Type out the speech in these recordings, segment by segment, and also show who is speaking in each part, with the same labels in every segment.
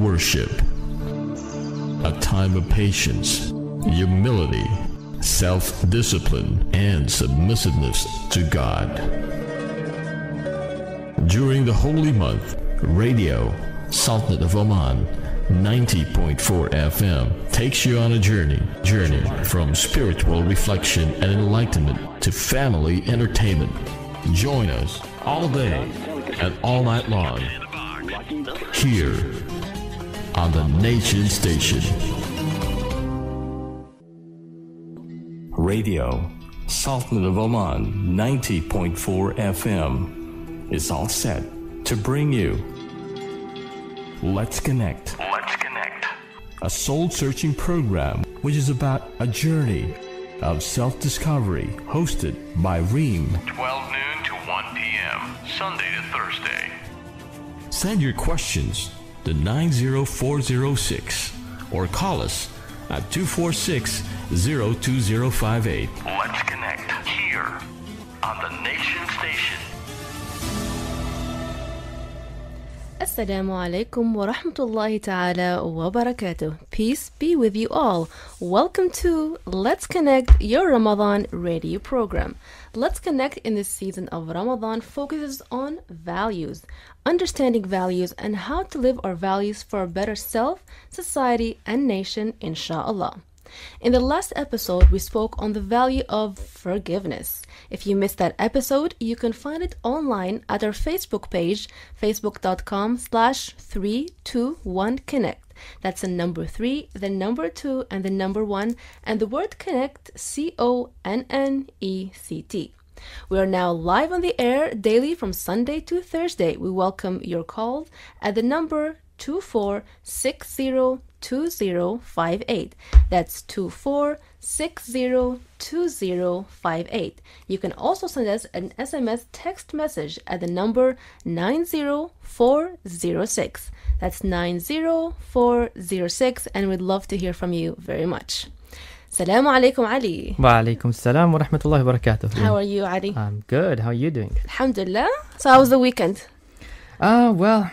Speaker 1: worship. A time of patience, humility, self-discipline, and submissiveness to God. During the holy month, radio, Sultanate of Oman, 90.4 FM takes you on a journey, journey from spiritual reflection and enlightenment to family entertainment. Join us all day and all night long here on the Nation Station. Radio, Sultanate of Oman, 90.4 FM, is all set to bring you Let's Connect.
Speaker 2: Let's connect.
Speaker 1: A soul searching program which is about a journey of self discovery hosted by Reem.
Speaker 2: 12 noon to 1 p.m. Sunday to Thursday.
Speaker 1: Send your questions to 90406 or call us at 246 02058.
Speaker 2: Let's connect here on the Nation Station.
Speaker 3: Assalamu alaikum wa rahmatullahi ta'ala wa barakatuh. Peace be with you all. Welcome to Let's Connect, your Ramadan radio program. Let's Connect in this season of Ramadan focuses on values, understanding values, and how to live our values for a better self, society, and nation, inshallah. In the last episode, we spoke on the value of forgiveness. If you missed that episode, you can find it online at our Facebook page, facebook.com slash 321connect. That's the number 3, the number 2, and the number 1, and the word connect, C-O-N-N-E-C-T. We are now live on the air daily from Sunday to Thursday. We welcome your calls at the number 24602058. That's 24602058. You can also send us an SMS text message at the number 90406. That's 90406 and we'd love to hear from you very much. Salamu alaikum Ali.
Speaker 4: Wa alaikum salam wa rahmatullahi wa barakatuh.
Speaker 3: How are you Ali?
Speaker 4: I'm good. How are you doing?
Speaker 3: Alhamdulillah. So how was the weekend?
Speaker 4: Uh, well,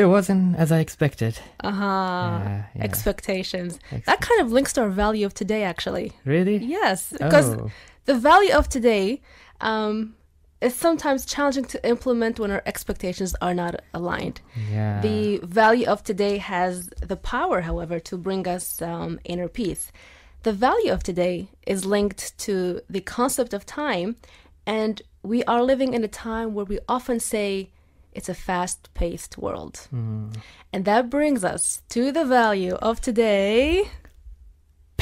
Speaker 4: it wasn't as I expected.
Speaker 3: Uh-huh.
Speaker 4: Yeah, yeah.
Speaker 3: Expectations.
Speaker 4: Ex-
Speaker 3: That kind of links to our value of today actually.
Speaker 4: Really?
Speaker 3: Yes, because
Speaker 4: Oh.
Speaker 3: the value of today um, is sometimes challenging to implement when our expectations are not aligned.
Speaker 4: Yeah.
Speaker 3: The value of today has the power, however, to bring us um, inner peace. The value of today is linked to the concept of time, and we are living in a time where we often say it's a fast paced world. Mm-hmm. And that brings us to the value of today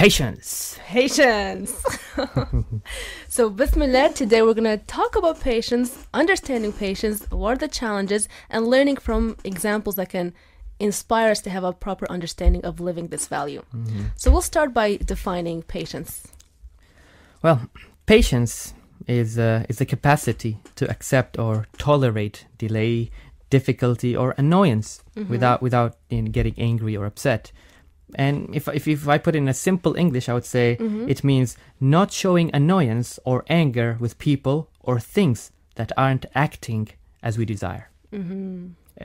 Speaker 4: Patience.
Speaker 3: patience. so, Bismillah, today we're going to talk about patience, understanding patience, what are the challenges, and learning from examples that can inspire us to have a proper understanding of living this value. Mm-hmm. So, we'll start by defining patience.
Speaker 4: Well, patience is uh, is the capacity to accept or tolerate delay, difficulty, or annoyance without without in getting angry or upset. And if, if if I put it in a simple English, I would say it means not showing annoyance or anger with people or things that aren't acting as we desire.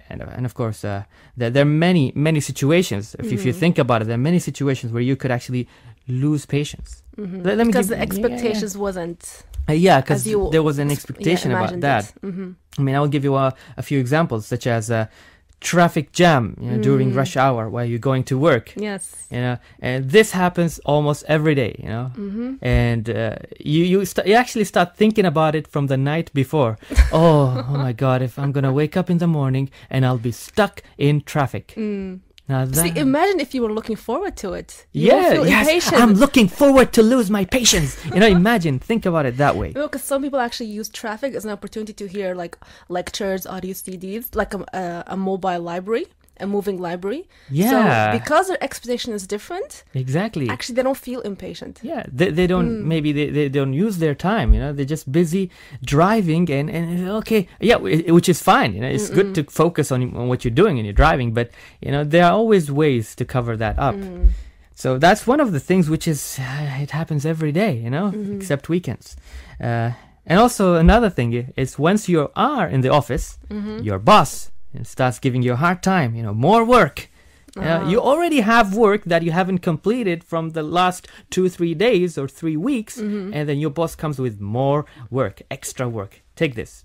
Speaker 4: And, uh, and of course, uh, there, there are many, many situations. If, if you think about it, there are many situations where you could actually lose patience. Let, let me
Speaker 3: Because
Speaker 4: give-
Speaker 3: the expectations wasn't.
Speaker 4: Uh, yeah, because there was an expectation
Speaker 3: yeah,
Speaker 4: about that.
Speaker 3: Mhm.
Speaker 4: I mean, I will give you a, a few examples, such as a traffic jam you know, during
Speaker 3: Mm.
Speaker 4: rush hour while you're going to work.
Speaker 3: Yes.
Speaker 4: You know, and this happens almost every day. You know,
Speaker 3: Mm-hmm.
Speaker 4: and uh, you you, st- you actually start thinking about it from the night before. oh, oh my God! If I'm gonna wake up in the morning and I'll be stuck in traffic. Now that.
Speaker 3: See, imagine if you were looking forward to it. You
Speaker 4: yeah,
Speaker 3: feel
Speaker 4: yes,
Speaker 3: impatient.
Speaker 4: I'm looking forward to lose my patience. You know, imagine, think about it that way.
Speaker 3: because some people actually use traffic as an opportunity to hear like lectures, audio CDs, like a, a, a mobile library, a moving library.
Speaker 4: Yeah.
Speaker 3: So because their expectation is different,
Speaker 4: Exactly.
Speaker 3: actually they don't feel impatient.
Speaker 4: Yeah, they, they don't
Speaker 3: Hmm.
Speaker 4: maybe they, they don't use their time. You know, they're just busy driving and and okay, yeah, which is fine. You know, it's good to focus on, on what you're doing and you're driving, but you know there are always ways to cover that up.
Speaker 3: Hmm.
Speaker 4: So that's one of the things which is it happens every day. You know,
Speaker 3: Mm-hmm.
Speaker 4: except weekends. Uh, and also another thing is once you are in the office,
Speaker 3: Mm-hmm.
Speaker 4: your boss starts giving you a hard time. You know, more work. You, know, you already have work that you haven't completed from the last two, three days or three weeks, and then your boss comes with more work, extra work. Take this.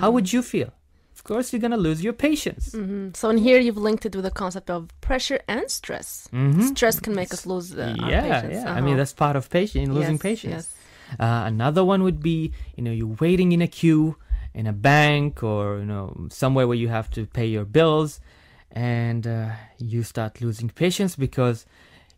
Speaker 4: How would you feel? Of course, you're gonna lose your patience.
Speaker 3: So in here you've linked it with the concept of pressure and stress. Stress can make us lose uh, our
Speaker 4: Mm-hmm. yeah,
Speaker 3: patience.
Speaker 4: yeah. I mean,
Speaker 3: Uh-huh.
Speaker 4: that's part of patience, losing
Speaker 3: Yes,
Speaker 4: patience.
Speaker 3: yes.
Speaker 4: Uh, another one would be, you know, you're waiting in a queue in a bank or you know somewhere where you have to pay your bills, and uh, you start losing patience because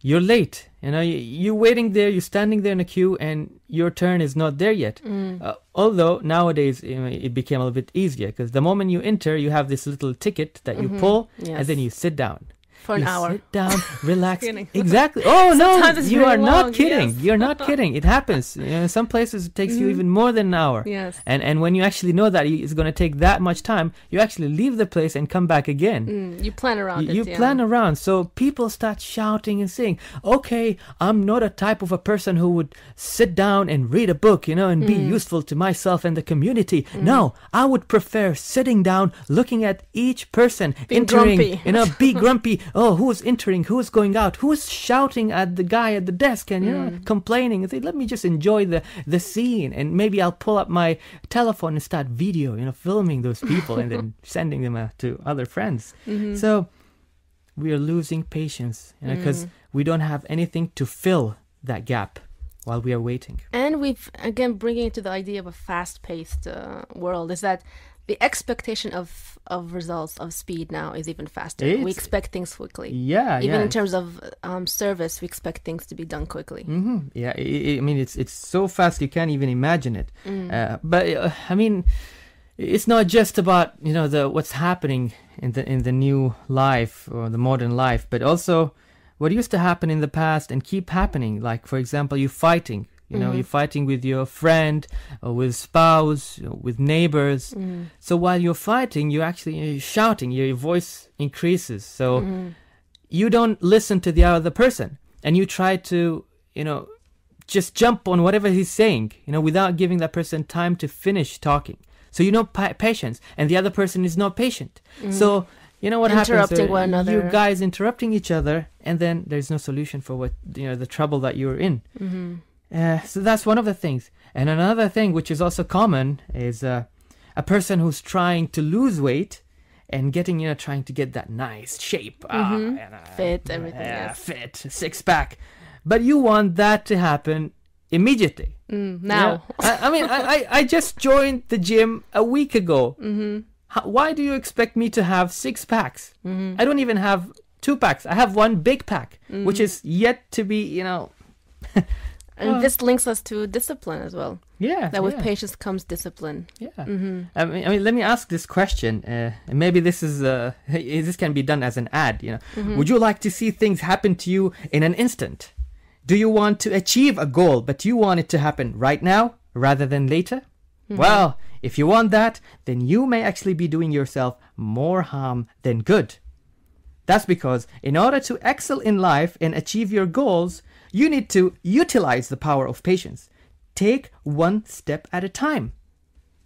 Speaker 4: you're late. You know, you- you're waiting there, you're standing there in a queue, and your turn is not there yet.
Speaker 3: Mm.
Speaker 4: Uh, although nowadays you know, it became a little bit easier because the moment you enter, you have this little ticket that you pull,
Speaker 3: Mm-hmm. Yes.
Speaker 4: and then you sit down.
Speaker 3: For an
Speaker 4: you
Speaker 3: hour.
Speaker 4: Sit down, relax. Exactly. Oh no, you
Speaker 3: really
Speaker 4: are not kidding.
Speaker 3: yes.
Speaker 4: You're not kidding. It happens. You know, some places it takes you even more than an hour.
Speaker 3: Yes.
Speaker 4: And and when you actually know that it's going to take that much time, you actually leave the place and come back again.
Speaker 3: Mm, you plan around
Speaker 4: You,
Speaker 3: it.
Speaker 4: you
Speaker 3: yeah.
Speaker 4: plan around, so people start shouting and saying, "Okay, I'm not a type of a person who would sit down and read a book, you know, and
Speaker 3: Mm.
Speaker 4: be useful to myself and the community. No, I would prefer sitting down, looking at each person
Speaker 3: Being
Speaker 4: entering,
Speaker 3: grumpy.
Speaker 4: you know, be grumpy. Oh, who's entering? Who's going out? Who's shouting at the guy at the desk and you know
Speaker 3: Mm.
Speaker 4: complaining? And say, let me just enjoy the the scene, and maybe I'll pull up my telephone and start video, you know, filming those people and then sending them out to other friends.
Speaker 3: Mm-hmm.
Speaker 4: So we are losing patience
Speaker 3: Mm.
Speaker 4: because we don't have anything to fill that gap while we are waiting.
Speaker 3: And we've again bringing it to the idea of a fast-paced uh, world is that the expectation of of results of speed now is even faster. we expect things quickly.
Speaker 4: Yeah,
Speaker 3: even
Speaker 4: yeah.
Speaker 3: in terms of um, service, we expect things to be done quickly.
Speaker 4: hmm Yeah, i i I mean it's it's so fast you can't even imagine it.
Speaker 3: Mm.
Speaker 4: Uh, but uh, I mean, it's not just about you know the what's happening in the in the new life or the modern life, but also what used to happen in the past and keep happening. Like for example, you fighting. You know, you're fighting with your friend or with spouse, or with neighbors.
Speaker 3: Mm.
Speaker 4: So while you're fighting, you're actually you're shouting. Your, voice increases. So
Speaker 3: Mm-hmm.
Speaker 4: you don't listen to the other person, and you try to you know just jump on whatever he's saying, you know, without giving that person time to finish talking. So you know pa- patience, and the other person is not patient. So you know what
Speaker 3: Mm. Interrupting
Speaker 4: happens?
Speaker 3: one another.
Speaker 4: You guys interrupting each other, and then there's no solution for what you know the trouble that you're in.
Speaker 3: Mm-hmm.
Speaker 4: Uh, so that's one of the things. And another thing, which is also common, is uh, a person who's trying to lose weight and getting, you know, trying to get that nice shape, ah, and, uh,
Speaker 3: Mm-hmm. Fit, everything,
Speaker 4: yeah, fit, six pack. But you want that to happen immediately.
Speaker 3: Mm,
Speaker 4: you
Speaker 3: now,
Speaker 4: know? I, I mean, I, I, I just joined the gym a week ago. Mm-hmm. How, why do you expect me to have six packs?
Speaker 3: Mm-hmm.
Speaker 4: I don't even have two packs. I have one big pack,
Speaker 3: Mm-hmm.
Speaker 4: which is yet to be, you know,
Speaker 3: and this links us to discipline as well.
Speaker 4: yeah.
Speaker 3: That with
Speaker 4: yeah.
Speaker 3: patience comes discipline.
Speaker 4: Yeah.
Speaker 3: Mm-hmm.
Speaker 4: I mean, I mean, let me ask this question. Uh, and maybe this is uh, this can be done as an ad. You know,
Speaker 3: Mm-hmm.
Speaker 4: would you like to see things happen to you in an instant? Do you want to achieve a goal, but you want it to happen right now rather than later?
Speaker 3: Mm-hmm.
Speaker 4: Well, if you want that, then you may actually be doing yourself more harm than good. That's because in order to excel in life and achieve your goals, you need to utilize the power of patience. Take one step at a time.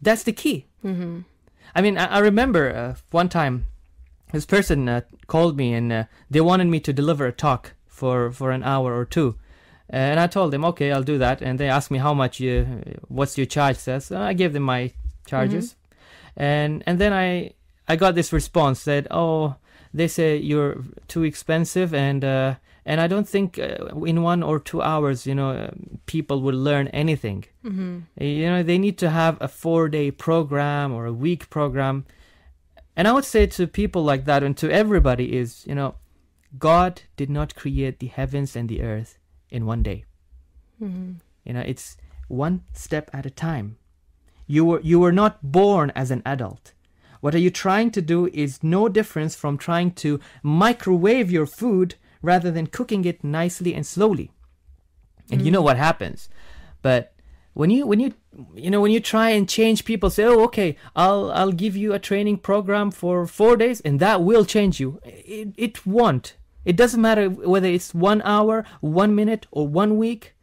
Speaker 4: That's the key. Mm-hmm. I mean, I, I remember uh, one time this person uh, called me and uh, they wanted me to deliver a talk for, for an hour or two. And I told them, okay, I'll do that. And they asked me how much you, what's your charge says. So I gave them my charges. And, and then I, I got this response that, oh, they say you're too expensive and, uh, and I don't think uh, in one or two hours, you know, uh, people will learn anything.
Speaker 3: Mm-hmm.
Speaker 4: You know, they need to have a four day program or a week program. And I would say to people like that and to everybody is, you know, God did not create the heavens and the earth in one day.
Speaker 3: Mm-hmm.
Speaker 4: You know, it's one step at a time. You were you were not born as an adult. What are you trying to do is no difference from trying to microwave your food rather than cooking it nicely and slowly. And you know mm. what happens. But when you when you you know when you try and change people say oh okay i'll i'll give you a training program for four days and that will change you it, it won't it doesn't matter whether it's one hour one minute or one week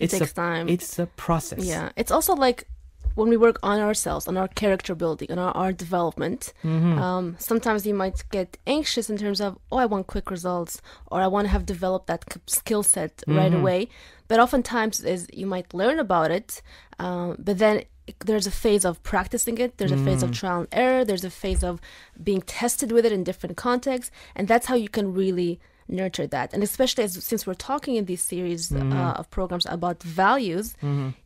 Speaker 4: it's
Speaker 3: takes
Speaker 4: a,
Speaker 3: time.
Speaker 4: it's a process
Speaker 3: Yeah, it's also like when we work on ourselves, on our character building, on our, our development,
Speaker 4: Mm-hmm.
Speaker 3: um, sometimes you might get anxious in terms of, oh, I want quick results, or I want to have developed that skill set right away. But oftentimes, is you might learn about it, um, but then there's a phase of practicing it. There's a phase of trial and error. There's a phase of being tested with it in different contexts, and that's how you can really nurture that. And especially as since we're talking in these series uh, of programs about values,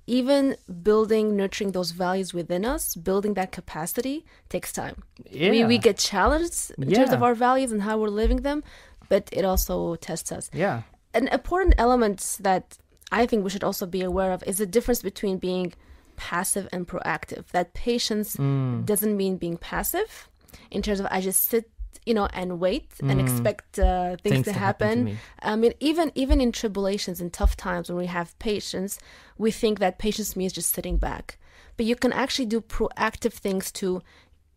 Speaker 3: even building, nurturing those values within us, building that capacity takes time. We we get challenged in terms of our values and how we're living them, but it also tests us
Speaker 4: Yeah.
Speaker 3: an important element that I think we should also be aware of is the difference between being passive and proactive. That patience
Speaker 4: Mm.
Speaker 3: doesn't mean being passive in terms of I just sit, you know, and wait and
Speaker 4: Mm.
Speaker 3: expect uh, things,
Speaker 4: Things
Speaker 3: to
Speaker 4: to happen
Speaker 3: happen.
Speaker 4: me.
Speaker 3: I mean, even even in tribulations and tough times when we have patience, we think that patience means just sitting back. But you can actually do proactive things to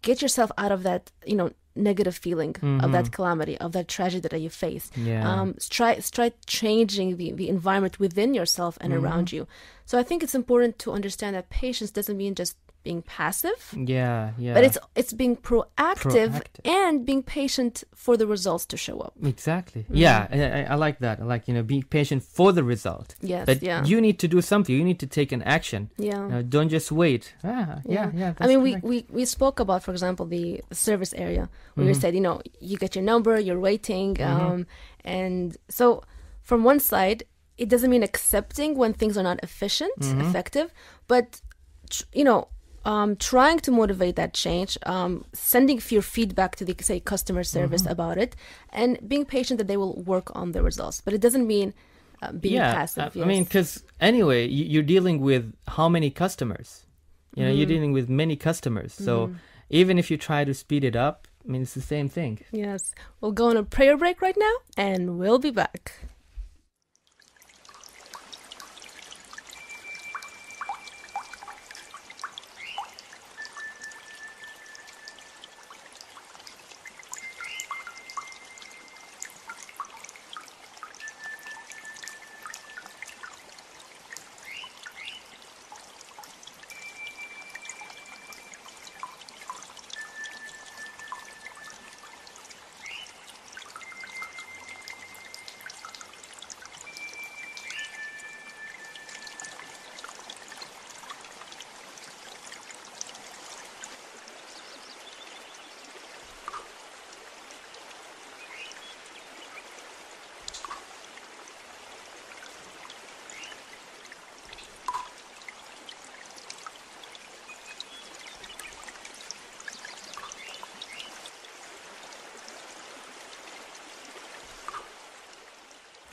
Speaker 3: get yourself out of that, you know, negative feeling of that calamity, of that tragedy that you face.
Speaker 4: Mm-hmm. Yeah.
Speaker 3: Um, try try changing the, the environment within yourself and
Speaker 4: Mm-hmm.
Speaker 3: around you. So I think it's important to understand that patience doesn't mean just being passive,
Speaker 4: Yeah. Yeah.
Speaker 3: but it's it's being proactive,
Speaker 4: Proactive.
Speaker 3: and being patient for the results to show up.
Speaker 4: Exactly. Yeah, I, I, like that. I like you know being patient for the result.
Speaker 3: Yes,
Speaker 4: But
Speaker 3: yeah.
Speaker 4: you need to do something. You need to take an action.
Speaker 3: Yeah.
Speaker 4: Don't just wait. Ah, yeah, yeah.
Speaker 3: I mean, we,
Speaker 4: correct.
Speaker 3: we, we spoke about, for example, the service area where
Speaker 4: Mm-hmm.
Speaker 3: you said, you know, you get your number, you're waiting. Um, and so, from one side, it doesn't mean accepting when things are not efficient,
Speaker 4: Mm-hmm.
Speaker 3: effective, but, tr- you know, um, trying to motivate that change, um, sending your feedback to the, say, customer service
Speaker 4: Mm-hmm.
Speaker 3: about it, and being patient that they will work on the results. But it doesn't mean uh, being
Speaker 4: yeah,
Speaker 3: passive.
Speaker 4: I, I mean, because anyway, you, you're dealing with how many customers? You know, you're
Speaker 3: Mm-hmm.
Speaker 4: dealing with many customers. So even if you try to speed it up, I mean, it's the same thing.
Speaker 3: Yes. We'll go on a prayer break right now, and we'll be back.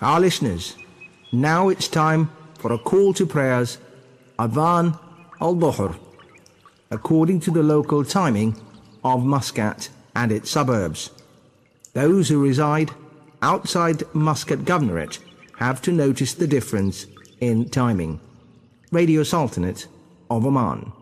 Speaker 5: Our listeners, now it's time for a call to prayers, Adhan al-Dhuhr, according to the local timing of Muscat and its suburbs. Those who reside outside Muscat Governorate have to notice the difference in timing. Radio Sultanate of Oman.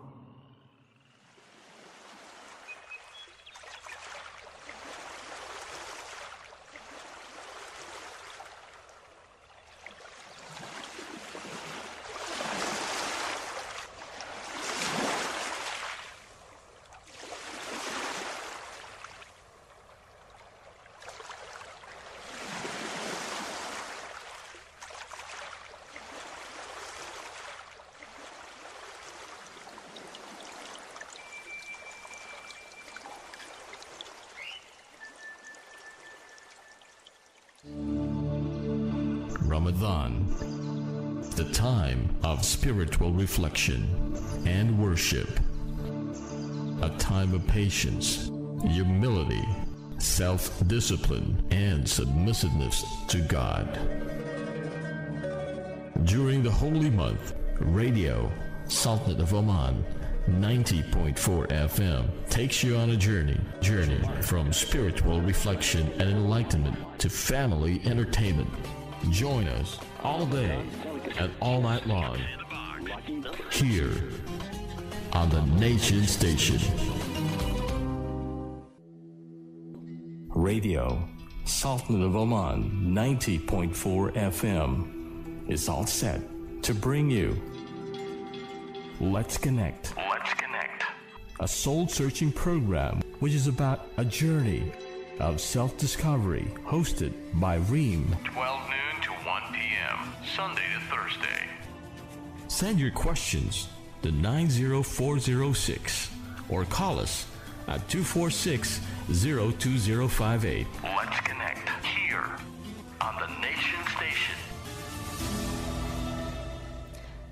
Speaker 1: Spiritual reflection and worship, a time of patience, humility, self discipline, and submissiveness to God. During the holy month, Radio Sultanate of Oman 90.4 FM takes you on a journey, journey from spiritual reflection and enlightenment to family entertainment. Join us all day and all night long here on the Nation Station. Radio Sultanate of Oman 90.4 FM is all set to bring you Let's Connect,
Speaker 2: Let's connect.
Speaker 1: a soul searching program which is about a journey of self discovery hosted by Reem.
Speaker 2: 12 noon to 1 p.m. Sunday to Thursday.
Speaker 1: Send your questions to 90406 or call us at 246 02058.
Speaker 2: Let's connect here on the Nation Station.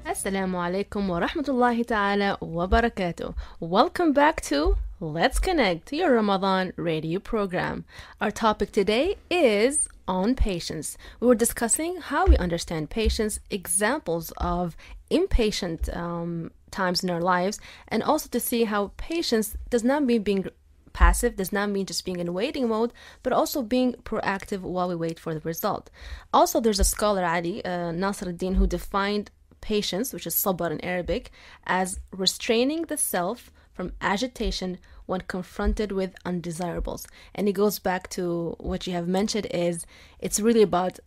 Speaker 3: Assalamu alaikum wa rahmatullahi ta'ala wa barakatuh. Welcome back to Let's Connect, your Ramadan radio program. Our topic today is on patience. We were discussing how we understand patience, examples of impatient um, times in our lives, and also to see how patience does not mean being passive does not mean just being in waiting mode, but also being proactive while we wait for the result. Also, there's a scholar, Ali uh, Nasruddin, who defined patience, which is sabr in Arabic, as restraining the self from agitation when confronted with undesirables. And it goes back to what you have mentioned is it's really about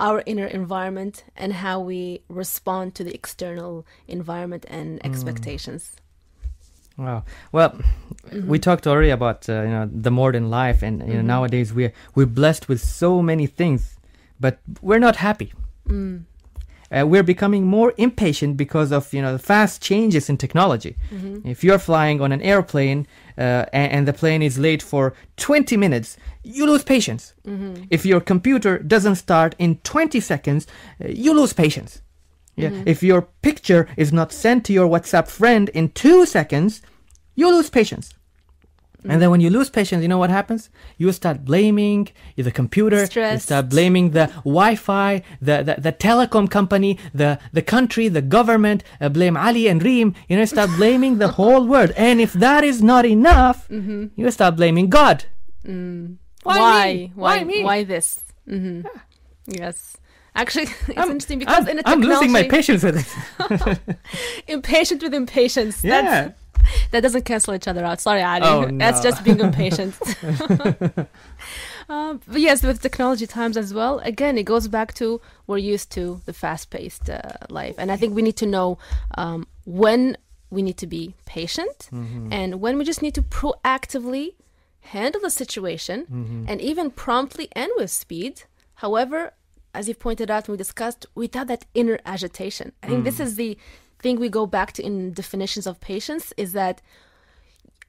Speaker 3: our inner environment and how we respond to the external environment and hmm. expectations.
Speaker 4: Wow. Well, we mm-hmm. talked already about uh, you know the modern life, and you know mm-hmm. nowadays we're we're blessed with so many things, but we're not happy. Mm. Uh, we're becoming more impatient because of you know the fast changes in technology. If you're flying on an airplane uh, and, and the plane is late for 20 minutes, you lose patience. If your computer doesn't start in 20 seconds, uh, you lose patience. Yeah. If your picture is not sent to your WhatsApp friend in two seconds, you lose patience. And then when you lose patience, you know what happens? You start blaming the computer, you start blaming the Wi-Fi, the, the, the telecom company, the, the country, the government, uh, blame Ali and Reem, you know, start blaming the whole world. And if that is not enough, you start blaming God. Why
Speaker 3: why?
Speaker 4: me?
Speaker 3: why
Speaker 4: Why me?
Speaker 3: why this? Hmm yes actually it's
Speaker 4: I'm-
Speaker 3: interesting because
Speaker 4: I'm,
Speaker 3: in a
Speaker 4: I'm losing my patience with it.
Speaker 3: impatient with impatience
Speaker 4: Yeah.
Speaker 3: That's, that doesn't cancel each other out sorry Ali
Speaker 4: Oh,
Speaker 3: that's just being impatient um, but yes with technology times as well again it goes back to we're used to the fast-paced uh, life and I think we need to know um, when we need to be patient
Speaker 4: Mm-hmm.
Speaker 3: and when we just need to proactively handle the situation
Speaker 4: Mm-hmm.
Speaker 3: and even promptly and with speed. However, as you've pointed out and we discussed, without that inner agitation. I think
Speaker 4: mm.
Speaker 3: this is the thing we go back to in definitions of patience is that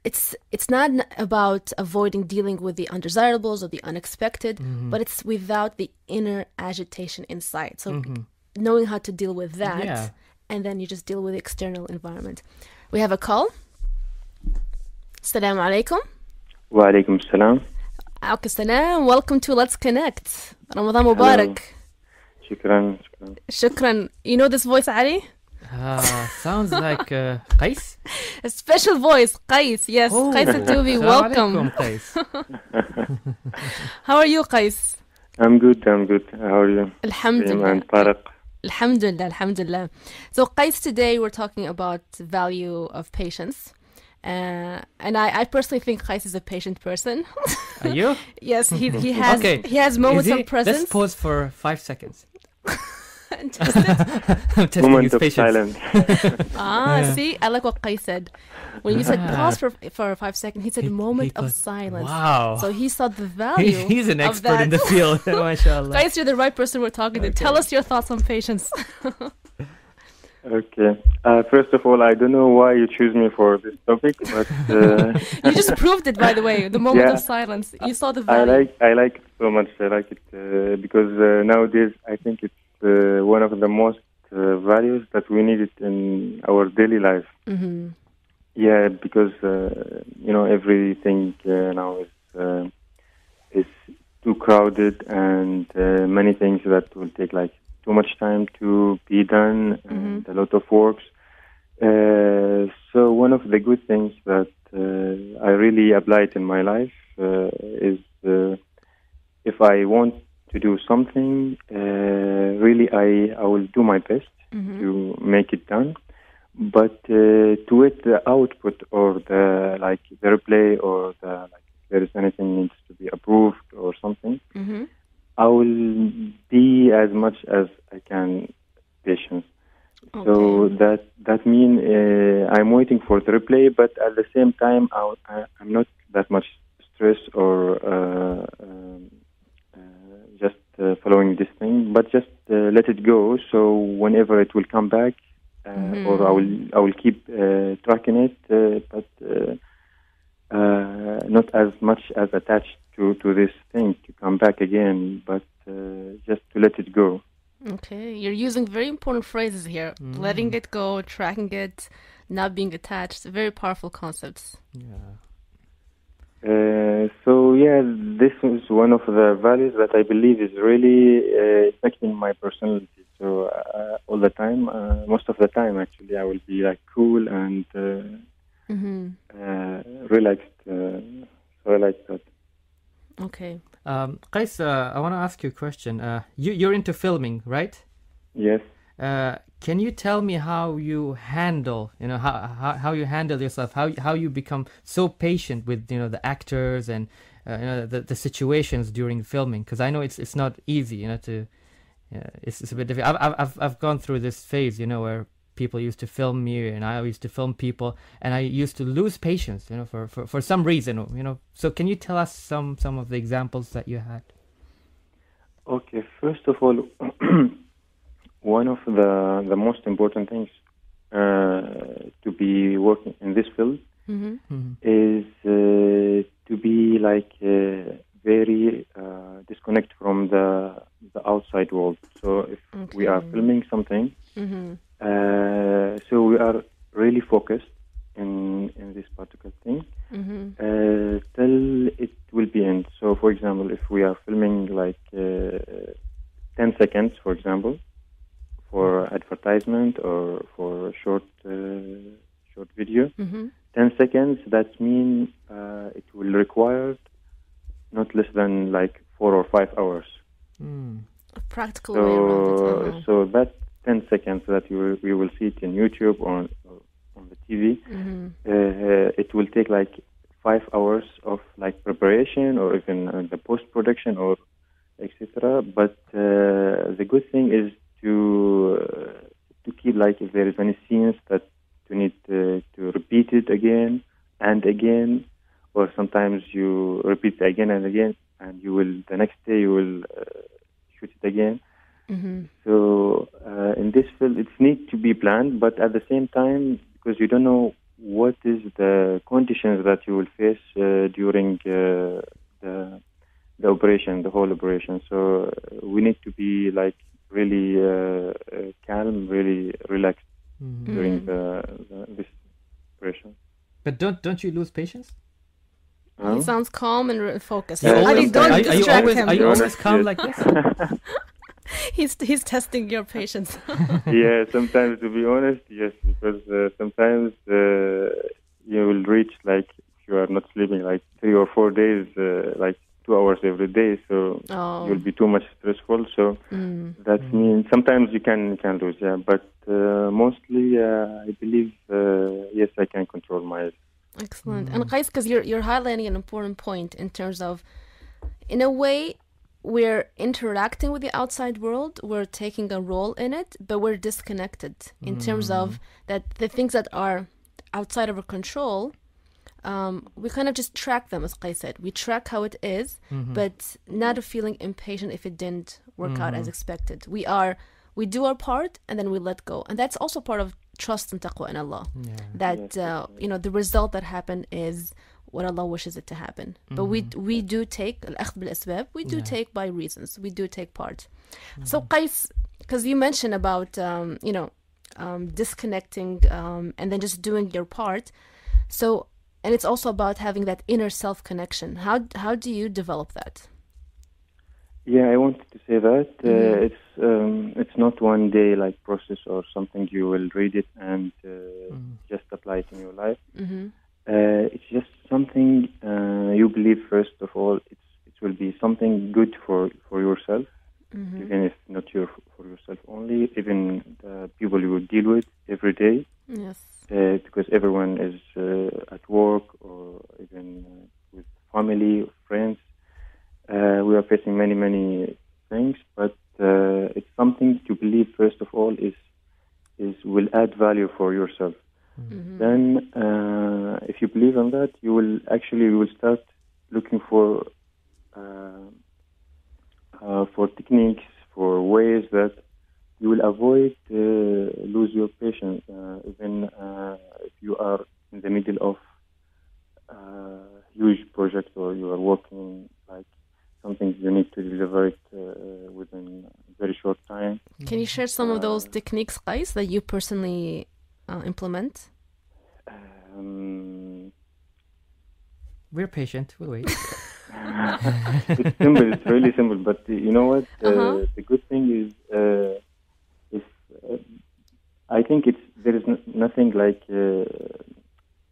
Speaker 3: it's it's not about avoiding dealing with the undesirables or the unexpected,
Speaker 4: mm-hmm.
Speaker 3: but it's without the inner agitation inside. So mm-hmm. knowing how to deal with that,
Speaker 4: yeah.
Speaker 3: and then you just deal with the external environment. We have a call. Assalamu alaikum.
Speaker 6: Wa alaikum salam.
Speaker 3: عليكم السلام welcome to Let's Connect رمضان مبارك
Speaker 6: شكرا شكرا
Speaker 3: شكرا you know this voice Ali
Speaker 4: Ah, sounds like uh, Qais.
Speaker 3: a special voice قيس yes
Speaker 4: Oh,
Speaker 3: قيس الدوبي
Speaker 4: Assalamu
Speaker 3: welcome
Speaker 4: alaikum, Qais.
Speaker 3: how are you قيس
Speaker 6: I'm good I'm good how are you
Speaker 3: الحمد
Speaker 6: Reem
Speaker 3: لله
Speaker 6: and طارق
Speaker 3: الحمد لله الحمد لله so قيس today we're talking about the value of patience uh, and I, I personally think Qais is a patient person.
Speaker 4: Are you?
Speaker 3: yes, he, he has
Speaker 4: Okay.
Speaker 3: he has moments
Speaker 4: he-
Speaker 3: of presence.
Speaker 4: Let's pause for five seconds.
Speaker 3: and test it.
Speaker 4: I'm
Speaker 6: moment of
Speaker 4: patience.
Speaker 6: silence
Speaker 3: Ah, see, I like what Qais said. When you said
Speaker 4: Ah.
Speaker 3: pause for for five seconds, he said
Speaker 4: He-
Speaker 3: moment
Speaker 4: he
Speaker 3: of
Speaker 4: goes,
Speaker 3: silence.
Speaker 4: Wow.
Speaker 3: So he saw the value.
Speaker 4: He-
Speaker 3: value.
Speaker 4: he's an
Speaker 3: of
Speaker 4: expert in the field. MashaAllah.
Speaker 3: Qais, you're the right person we're talking to. Tell us your thoughts on patience.
Speaker 6: Okay uh, first of all I don't know why you choose me for this topic but uh,
Speaker 3: you just proved it, by the way. The moment
Speaker 6: Yeah.
Speaker 3: of silence. You saw the value.
Speaker 6: I like I like it so much I like it uh, because uh, nowadays I think it's uh, one of the most uh, values that we need it in our daily life
Speaker 3: hmm
Speaker 6: Yeah, because uh, you know everything uh, now is uh, is too crowded, and uh, many things that will take like too much time to be done, and a lot of works. Uh, so one of the good things that uh, I really applied in my life uh, is uh, if I want to do something, uh, really I I will do my best to make it done. But uh, to it the output or the like the replay or the like if there is anything needs to be approved or something
Speaker 3: hmm
Speaker 6: i will be as much as i can patient So that that mean uh, I'm waiting for the replay, but at the same time I, I, I'm not that much stressed or uh, um, uh, just uh, following this thing, but just uh, let it go. So whenever it will come back, uh, or I will I will keep uh, tracking it, uh, but uh, uh, not as much as attached to to this thing to come back again, but uh, just to let it go.
Speaker 3: Okay, you're using very important phrases here. Letting it go, tracking it, not being attached. Very powerful concepts.
Speaker 4: Yeah.
Speaker 6: Uh, so yeah, this is one of the values that I believe is really uh, affecting my personality. So uh, all the time, uh, most of the time, actually, I will be like cool and uh,
Speaker 3: Mm-hmm.
Speaker 6: uh, relaxed. Uh, so I like that.
Speaker 3: Okay.
Speaker 4: Um, Qais, uh, I want to ask you a question. Uh, you you're into filming, right?
Speaker 6: Yes.
Speaker 4: Uh, can you tell me how you handle, you know, how how, how you handle yourself, how how you become so patient with, you know, the actors and uh, you know the, the situations during filming? Because I know it's it's not easy, you know, to yeah, it's, it's a bit difficult. I've, I've I've gone through this phase, you know, where people used to film me and I used to film people, and I used to lose patience, you know, for for, for some reason, you know. So can you tell us some some of the examples that you had?
Speaker 6: Okay. First of all, one of the the most important things uh, to be working in this field
Speaker 3: Mm-hmm.
Speaker 6: is uh, to be like uh, very uh, disconnect from the the outside world. So if we are filming something,
Speaker 3: Mm-hmm.
Speaker 6: Uh, so we are really focused in in this particular thing
Speaker 3: Mm-hmm.
Speaker 6: uh, till it will be end. So for example, if we are filming like uh, 10 seconds, for example, for advertisement or for a short uh, short video,
Speaker 3: Mm-hmm.
Speaker 6: 10 seconds, that means uh, it will require not less than like four or five hours.
Speaker 4: Mm.
Speaker 3: A practical way around it.
Speaker 6: So,
Speaker 3: uh-huh.
Speaker 6: so that 10 seconds that you will, we will see it in YouTube or, or on the TV,
Speaker 3: Mm-hmm.
Speaker 6: uh, it will take like five hours of like preparation or even uh, the post production or etc. But uh, the good thing is to uh, to keep like if there is any scenes that you need uh, to repeat it again and again, or sometimes you repeat it again and again, and you will the next day you will uh, shoot it again.
Speaker 3: Mm-hmm.
Speaker 6: So uh, in this field, it's need to be planned, but at the same time, because you don't know what is the conditions that you will face uh, during uh, the the operation, the whole operation. So uh, we need to be like really uh, uh, calm, really relaxed
Speaker 4: Mhm.
Speaker 6: during
Speaker 3: Mm.
Speaker 6: the, the this operation.
Speaker 4: But don't don't you lose patience?
Speaker 6: Huh?
Speaker 3: He sounds calm and re- focused.
Speaker 6: You
Speaker 3: I mean, don't
Speaker 4: are, are you
Speaker 3: distract
Speaker 4: always
Speaker 3: him.
Speaker 4: are you always calm like this?
Speaker 3: He's he's testing your patience.
Speaker 6: yeah, sometimes to be honest, yes, because uh, sometimes uh, you will reach like if you are not sleeping like three or four days, uh, like two hours every day, so
Speaker 3: oh.
Speaker 6: you'll be too much stressful. So
Speaker 3: Mm.
Speaker 6: that means sometimes you can you can lose, yeah. But uh, mostly, uh, I believe uh, yes, I can control my.
Speaker 3: Excellent. And Qais, because you're you're highlighting an important point in terms of, in a way, we're interacting with the outside world. We're taking a role in it, but we're disconnected in terms of that the things that are outside of our control. Um, we kind of just track them, as Qais said. We track how it is, but not a feeling impatient if it didn't work out as expected. We are we do our part and then we let go, and that's also part of trust and taqwa in Allah
Speaker 4: Yeah.
Speaker 3: that uh, you know the result that happened is what Allah wishes it to happen. Mm-hmm. But we mm-hmm. we do take al-akhd bil-asbab, we do
Speaker 4: yeah.
Speaker 3: take by reasons, we do take part. Mm-hmm. So Qais, because you mentioned about um, you know um, disconnecting um, and then just doing your part. So and it's also about having that inner self connection. How how do you develop that?
Speaker 6: Yeah, I wanted to say that uh,
Speaker 3: mm-hmm.
Speaker 6: it's um, it's not one day like process or something you will read it and uh,
Speaker 4: mm-hmm.
Speaker 6: just apply it in your life.
Speaker 3: Mm-hmm.
Speaker 6: Uh, it's just something uh, you believe first of all. It's it will be something good for for yourself,
Speaker 3: Mm-hmm.
Speaker 6: even if not your for yourself only, even the people you will deal with every day,
Speaker 3: Yes.
Speaker 6: uh, because everyone is uh, at work or even uh, with family or friends. Uh, we are facing many many things, but uh, it's something to believe first of all is is will add value for yourself. Then, uh, if you believe in that, you will actually you will start looking for uh, uh, for techniques, for ways that you will avoid uh, lose your patience, uh, even uh, if you are in the middle of uh, huge project or you are working like something you need to deliver it uh, within a very short time.
Speaker 3: Can you share some of those techniques, guys, that you personally uh, implement?
Speaker 6: Um,
Speaker 4: We're patient. We'll wait.
Speaker 6: it's simple. It's really simple. But you know what? Uh,
Speaker 3: Uh-huh.
Speaker 6: The good thing is, uh, if uh, I think it's there is n- nothing like uh,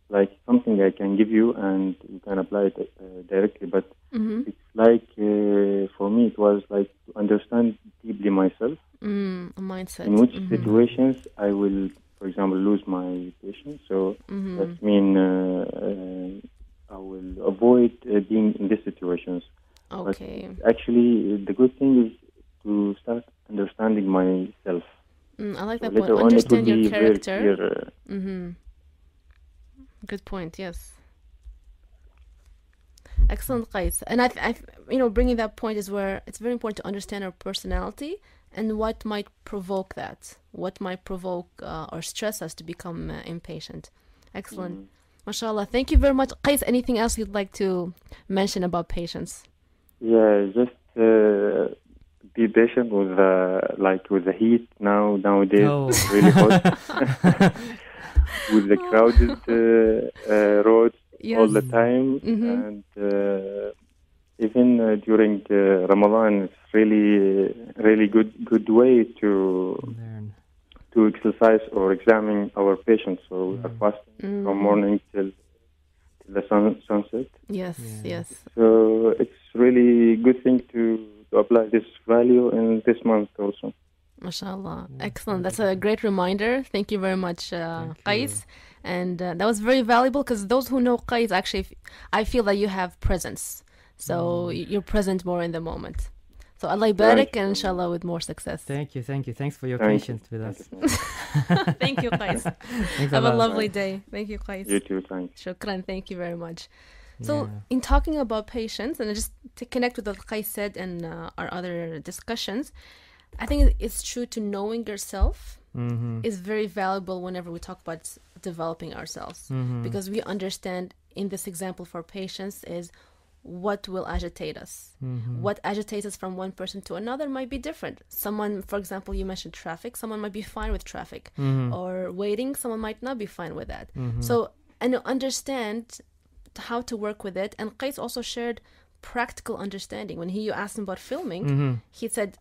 Speaker 6: like something I can give you and you can apply it uh, directly. But
Speaker 3: Mm-hmm.
Speaker 6: it's like uh, for me, it was like to understand deeply myself.
Speaker 3: Mm, a mindset.
Speaker 6: In which
Speaker 3: Mhm.
Speaker 6: situations I will, for example, lose my patience. So
Speaker 3: Mhm.
Speaker 6: that means uh, uh, I will avoid uh, being in these situations.
Speaker 3: Okay.
Speaker 6: Actually, the good thing is to start understanding myself.
Speaker 3: Mm, I like
Speaker 6: So
Speaker 3: that point.
Speaker 6: later on, it will
Speaker 3: Understand your character.
Speaker 6: uh,
Speaker 3: Mm-hmm. Good point. Yes. Excellent, Qais. And I, I, you know, bringing that point is where it's very important to understand our personality and what might provoke that, what might provoke uh, or stress us to become uh, impatient. Excellent. mashallah. Thank you very much. Qais, anything else you'd like to mention about patience?
Speaker 6: Yeah, just uh, be patient with uh, like with the heat now nowadays.
Speaker 4: Oh.
Speaker 6: It's really hot with the crowded uh, uh, roads all the
Speaker 3: Yes.
Speaker 6: time,
Speaker 3: Mhm.
Speaker 6: and uh, even uh, during uh, Ramadan, it's really really good good way to
Speaker 4: Learn.
Speaker 6: to exercise or examine our patients. So we are fasting
Speaker 3: Mm.
Speaker 6: from morning till till the sun sunset.
Speaker 3: Yes,
Speaker 4: Yeah.
Speaker 3: yes.
Speaker 6: So it's really good thing to, to apply this value in this month also.
Speaker 3: MashaAllah. Excellent. That's a great reminder. Thank you very much, uh, Qais. And uh, that was very valuable because those who know Qais actually, I feel that you have presence. So y- you're present more in the moment. So Allah barik and inshallah with more success.
Speaker 4: Thank you, thank you. Thanks for your
Speaker 6: Thank you.
Speaker 4: patience with us.
Speaker 3: Thank you, Qais.
Speaker 4: Thanks
Speaker 3: Have a
Speaker 4: lot.
Speaker 3: lovely day. Thank you, Qais.
Speaker 6: You too, thanks.
Speaker 3: Shukran. Thank you very much. So,
Speaker 4: Yeah.
Speaker 3: in talking about patience, and just to connect with what Qais said and uh, our other discussions, I think it's true to knowing yourself
Speaker 4: Mm-hmm.
Speaker 3: is very valuable whenever we talk about developing ourselves
Speaker 4: Mm-hmm.
Speaker 3: because we understand in this example for patience is what will agitate us.
Speaker 4: Mm-hmm.
Speaker 3: what agitates us from one person to another might be different. Someone for example you mentioned traffic someone might be fine with traffic.
Speaker 4: Mm-hmm.
Speaker 3: or waiting someone might not be fine with that. So and understand how to work with it. And Qais also shared practical understanding. When he you asked him about filming
Speaker 4: Mm-hmm.
Speaker 3: he said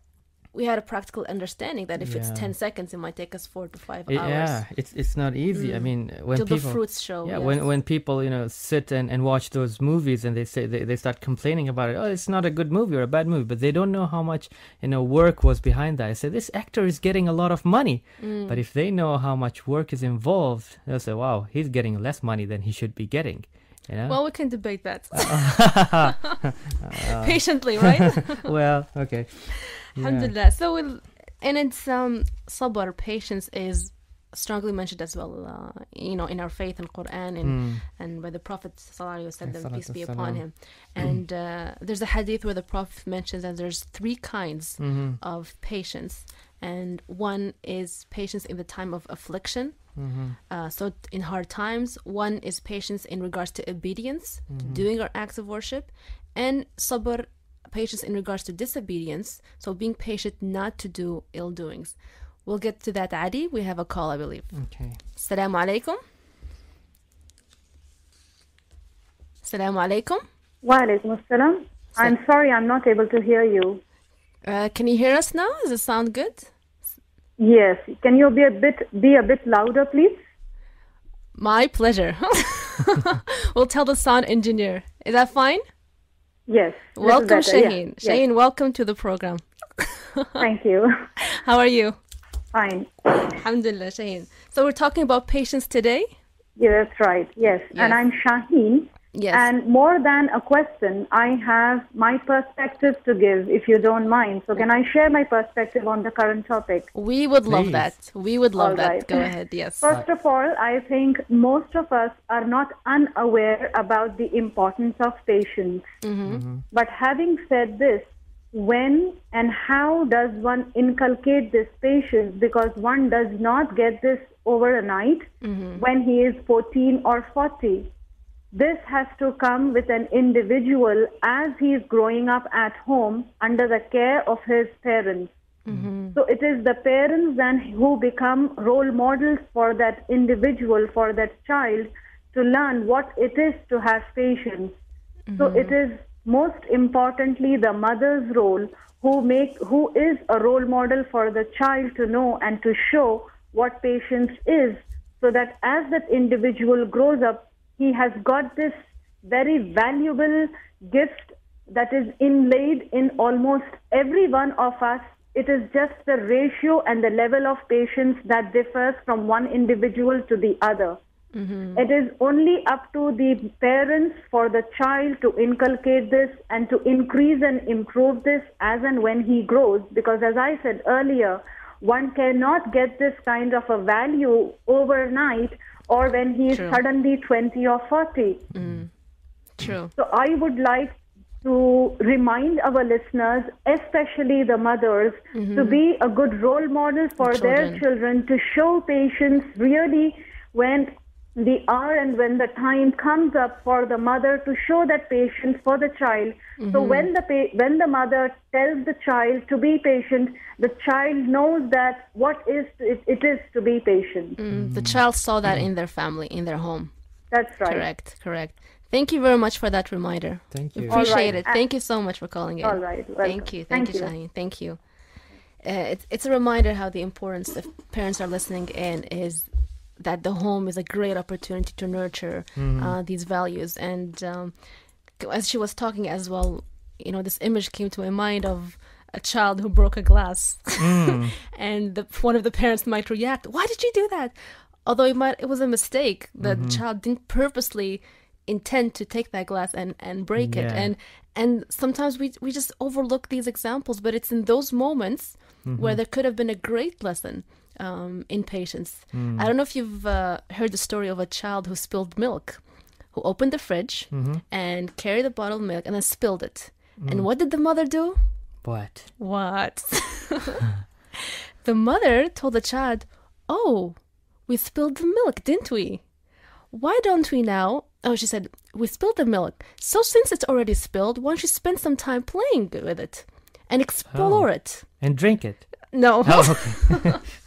Speaker 3: we had a practical understanding that if it's 10 seconds it might take us 4 to 5
Speaker 4: It-
Speaker 3: hours
Speaker 4: yeah, it's it's not easy. I
Speaker 3: Mm.
Speaker 4: mean, when
Speaker 3: till the
Speaker 4: people
Speaker 3: fruits show
Speaker 4: yeah,
Speaker 3: yes.
Speaker 4: when when people you know sit and, and watch those movies and they say they, they start complaining about it. Oh, it's not a good movie or a bad movie, but they don't know how much you know work was behind that. I say this actor is getting a lot of money,
Speaker 3: Mm.
Speaker 4: but if they know how much work is involved, they'll say, "Wow, he's getting less money than he should be getting." You know?
Speaker 3: well we can debate that patiently right
Speaker 4: well, okay.
Speaker 3: Alhamdulillah. So and it's um sabr patience is strongly mentioned as well uh, you know in our faith and quran and
Speaker 4: Mm.
Speaker 3: and by the prophet sallallahu alaihi wasallam, peace be upon him. And uh, there's a hadith where the prophet mentions that there's three kinds
Speaker 4: Mhm.
Speaker 3: of patience. And one is patience in the time of affliction.
Speaker 4: Mhm.
Speaker 3: uh, so in hard times one is patience in regards to obedience to doing our acts of worship. And sabr patience in regards to disobedience so being patient not to do ill doings we'll get to that adi we have a call i believe
Speaker 4: Okay.
Speaker 3: assalamu alaikum assalamu alaikum
Speaker 7: Walaikum assalam. I'm sorry I'm not able to hear you.
Speaker 3: uh, can you hear us now does it sound good
Speaker 7: Yes. Can you be a bit be a bit louder, please?
Speaker 3: my pleasure we'll tell the sound engineer is that fine
Speaker 7: Yes.
Speaker 3: welcome
Speaker 7: better, yeah,
Speaker 3: shaheen
Speaker 7: yes.
Speaker 3: shaheen welcome to the program
Speaker 7: Thank you.
Speaker 3: how are you
Speaker 7: Fine.
Speaker 3: Alhamdulillah, Shaheen. So we're talking about patience today.
Speaker 7: Yeah, that's right. Yes.
Speaker 3: Yes.
Speaker 7: And I'm Shaheen.
Speaker 3: Yes.
Speaker 7: And more than a question, I have my perspective to give, if you don't mind. So, can I share my perspective on the current topic?
Speaker 3: We would love that. We would love
Speaker 7: All
Speaker 3: that.
Speaker 7: right.
Speaker 3: Go ahead. Yes.
Speaker 7: First of all, I think most of us are not unaware about the importance of patience. Mm-hmm. Mm-hmm. But having said this, when and how does one inculcate this patience? Because one does not get this overnight mm-hmm. when he is 14 or 40. This has to come with an individual as he is growing up at home under the care of his parents. Mm-hmm. So it is the parents then who become role models for that individual, for that child, to learn what it is to have patience. So mm-hmm. it is most importantly the mother's role who make who is a role model for the child to know and to show what patience is, so that as that individual grows up, he has got this very valuable gift that is inlaid in almost every one of us. It is just the ratio and the level of patience that differs from one individual to the other. Mm-hmm. It is only up to the parents for the child to inculcate this and to increase and improve this as and when he grows. Because, as I said earlier, one cannot get this kind of a value overnight or when he is
Speaker 3: True.
Speaker 7: suddenly 20 or 40. Mm.
Speaker 3: True.
Speaker 7: So I would like to remind our listeners, especially the mothers, to mm-hmm. be a good role model for their
Speaker 3: Children.
Speaker 7: children to show patience really when the hour and when the time comes up for the mother to show that patience for the child. So when the pa- when the mother tells the child to be patient, the child knows that what is it, it is to be patient.
Speaker 3: Mm, The child saw that in their family, in their home.
Speaker 7: That's right.
Speaker 3: Correct. Correct. Thank you very much for that reminder.
Speaker 4: Thank you.
Speaker 3: Appreciate
Speaker 7: All right.
Speaker 3: it. Thank you so much for calling in.
Speaker 7: All right.
Speaker 3: Thank you. Thank,
Speaker 7: Thank
Speaker 3: you,
Speaker 7: you.
Speaker 3: Shaheen. Thank you. Uh, it's, it's a reminder how the importance, if parents are listening in, is that the home is a great opportunity to nurture uh, these values. And um, as she was talking as well, you know, this image came to my mind of a child who broke a glass, and the, one of the parents might react, "Why did you do that?" Although it might, it was a mistake. The child didn't purposely intend to take that glass and and break it. And and sometimes we we just overlook these examples, but it's in those moments where there could have been a great lesson um, in patience. I don't know if you've uh, heard the story of a child who spilled milk, who opened the fridge and carried a bottle of milk and then spilled it. And what did the mother do?
Speaker 4: What?
Speaker 3: What? the mother told the child, Oh, we spilled the milk, didn't we? Why don't we now? Oh, she said, We spilled the milk. So since it's already spilled, why don't you spend some time playing with it and explore it?
Speaker 4: And drink it.
Speaker 3: No.
Speaker 4: Oh, okay.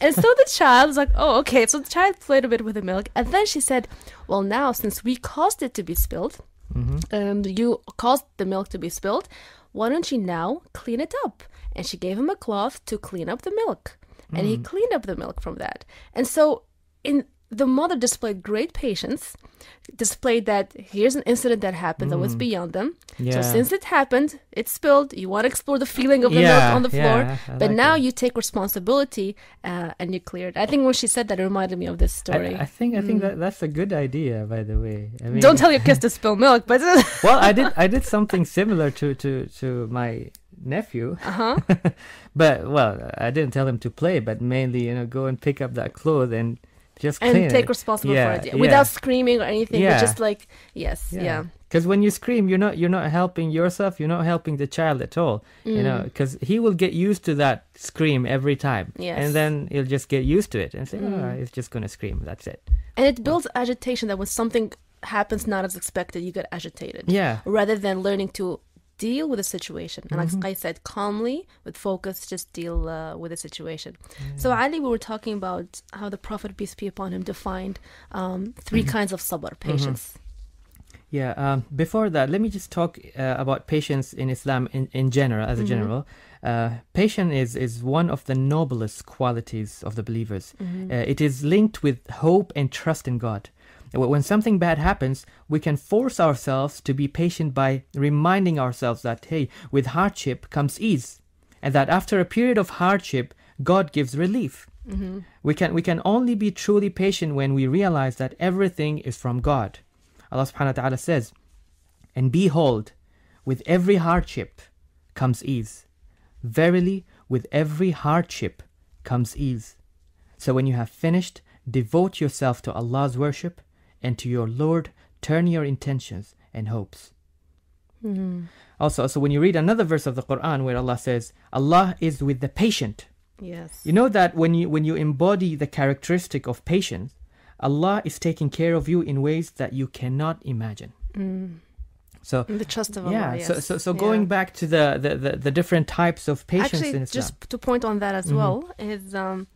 Speaker 3: And so the child was like, oh, okay. So the child played a bit with the milk. And then she said, well, now since we caused it to be spilled, um, you caused the milk to be spilled, why don't you now clean it up? And she gave him a cloth to clean up the milk. And he cleaned up the milk from that. And so in the mother displayed great patience, displayed that here's an incident that happened that was beyond them.
Speaker 4: Yeah.
Speaker 3: So since it happened, it spilled, you want to explore the feeling of the
Speaker 4: Yeah,
Speaker 3: milk on the floor.
Speaker 4: yeah,
Speaker 3: but
Speaker 4: like
Speaker 3: now
Speaker 4: that.
Speaker 3: you take responsibility uh, and you clear it. I think when she said that, it reminded me of this story.
Speaker 4: I, I think I think that that's a good idea. By the way, I mean,
Speaker 3: Don't tell your kids to spill milk, but
Speaker 4: well, I did I did something similar to to to my nephew.
Speaker 3: uh-huh.
Speaker 4: but well, I didn't tell him to play, but mainly you know go and pick up that cloth and just
Speaker 3: and take
Speaker 4: it.
Speaker 3: responsibility
Speaker 4: Yeah,
Speaker 3: for it
Speaker 4: yeah.
Speaker 3: without screaming or anything. But just like yes, yeah.
Speaker 4: Because when you scream, you're not you're not helping yourself. You're not helping the child at all. You
Speaker 3: Mm.
Speaker 4: know, because he will get used to that scream every time,
Speaker 3: Yes. Mm.
Speaker 4: and then he'll just get used to it and say, "Oh, it's just gonna scream. That's it."
Speaker 3: And it builds agitation that when something happens not as expected, you get agitated.
Speaker 4: Yeah.
Speaker 3: Rather than learning to deal with the situation. And
Speaker 4: Mm-hmm.
Speaker 3: like I said, calmly, with focus, just deal uh, with the situation. So, Ali, we were talking about how the Prophet, peace be upon him, defined um, 3
Speaker 4: Mm-hmm.
Speaker 3: kinds of sabr, patience.
Speaker 4: Yeah. Um, before that, let me just talk uh, about patience in Islam in, in general, as a general. Uh, patience is, is one of the noblest qualities of the believers. Uh, it is linked with hope and trust in God. Wh- When something bad happens, we can force ourselves to be patient by reminding ourselves that, hey, with hardship comes ease, and that after a period of hardship, God gives relief. Mm-hmm. We can we can only be truly patient when we realize that everything is from God. Allah subhanahu wa ta'ala says, And behold, with every hardship comes ease. Verily, with every hardship comes ease. So when you have finished, devote yourself to Allah's worship, and to your Lord turn your intentions and hopes. Also, so when you read another verse of the Quran where Allah says, Allah is with the patient.
Speaker 3: Yes.
Speaker 4: You know that when you when you embody the characteristic of patience, Allah is taking care of you in ways that you cannot imagine. So
Speaker 3: the trust of Allah.
Speaker 4: yeah, so
Speaker 3: yes.
Speaker 4: so so
Speaker 3: Yeah.
Speaker 4: going back to the, the, the, the different types of patience
Speaker 3: Actually,
Speaker 4: in Islam.
Speaker 3: just to point on that as
Speaker 4: Mhm.
Speaker 3: well is um,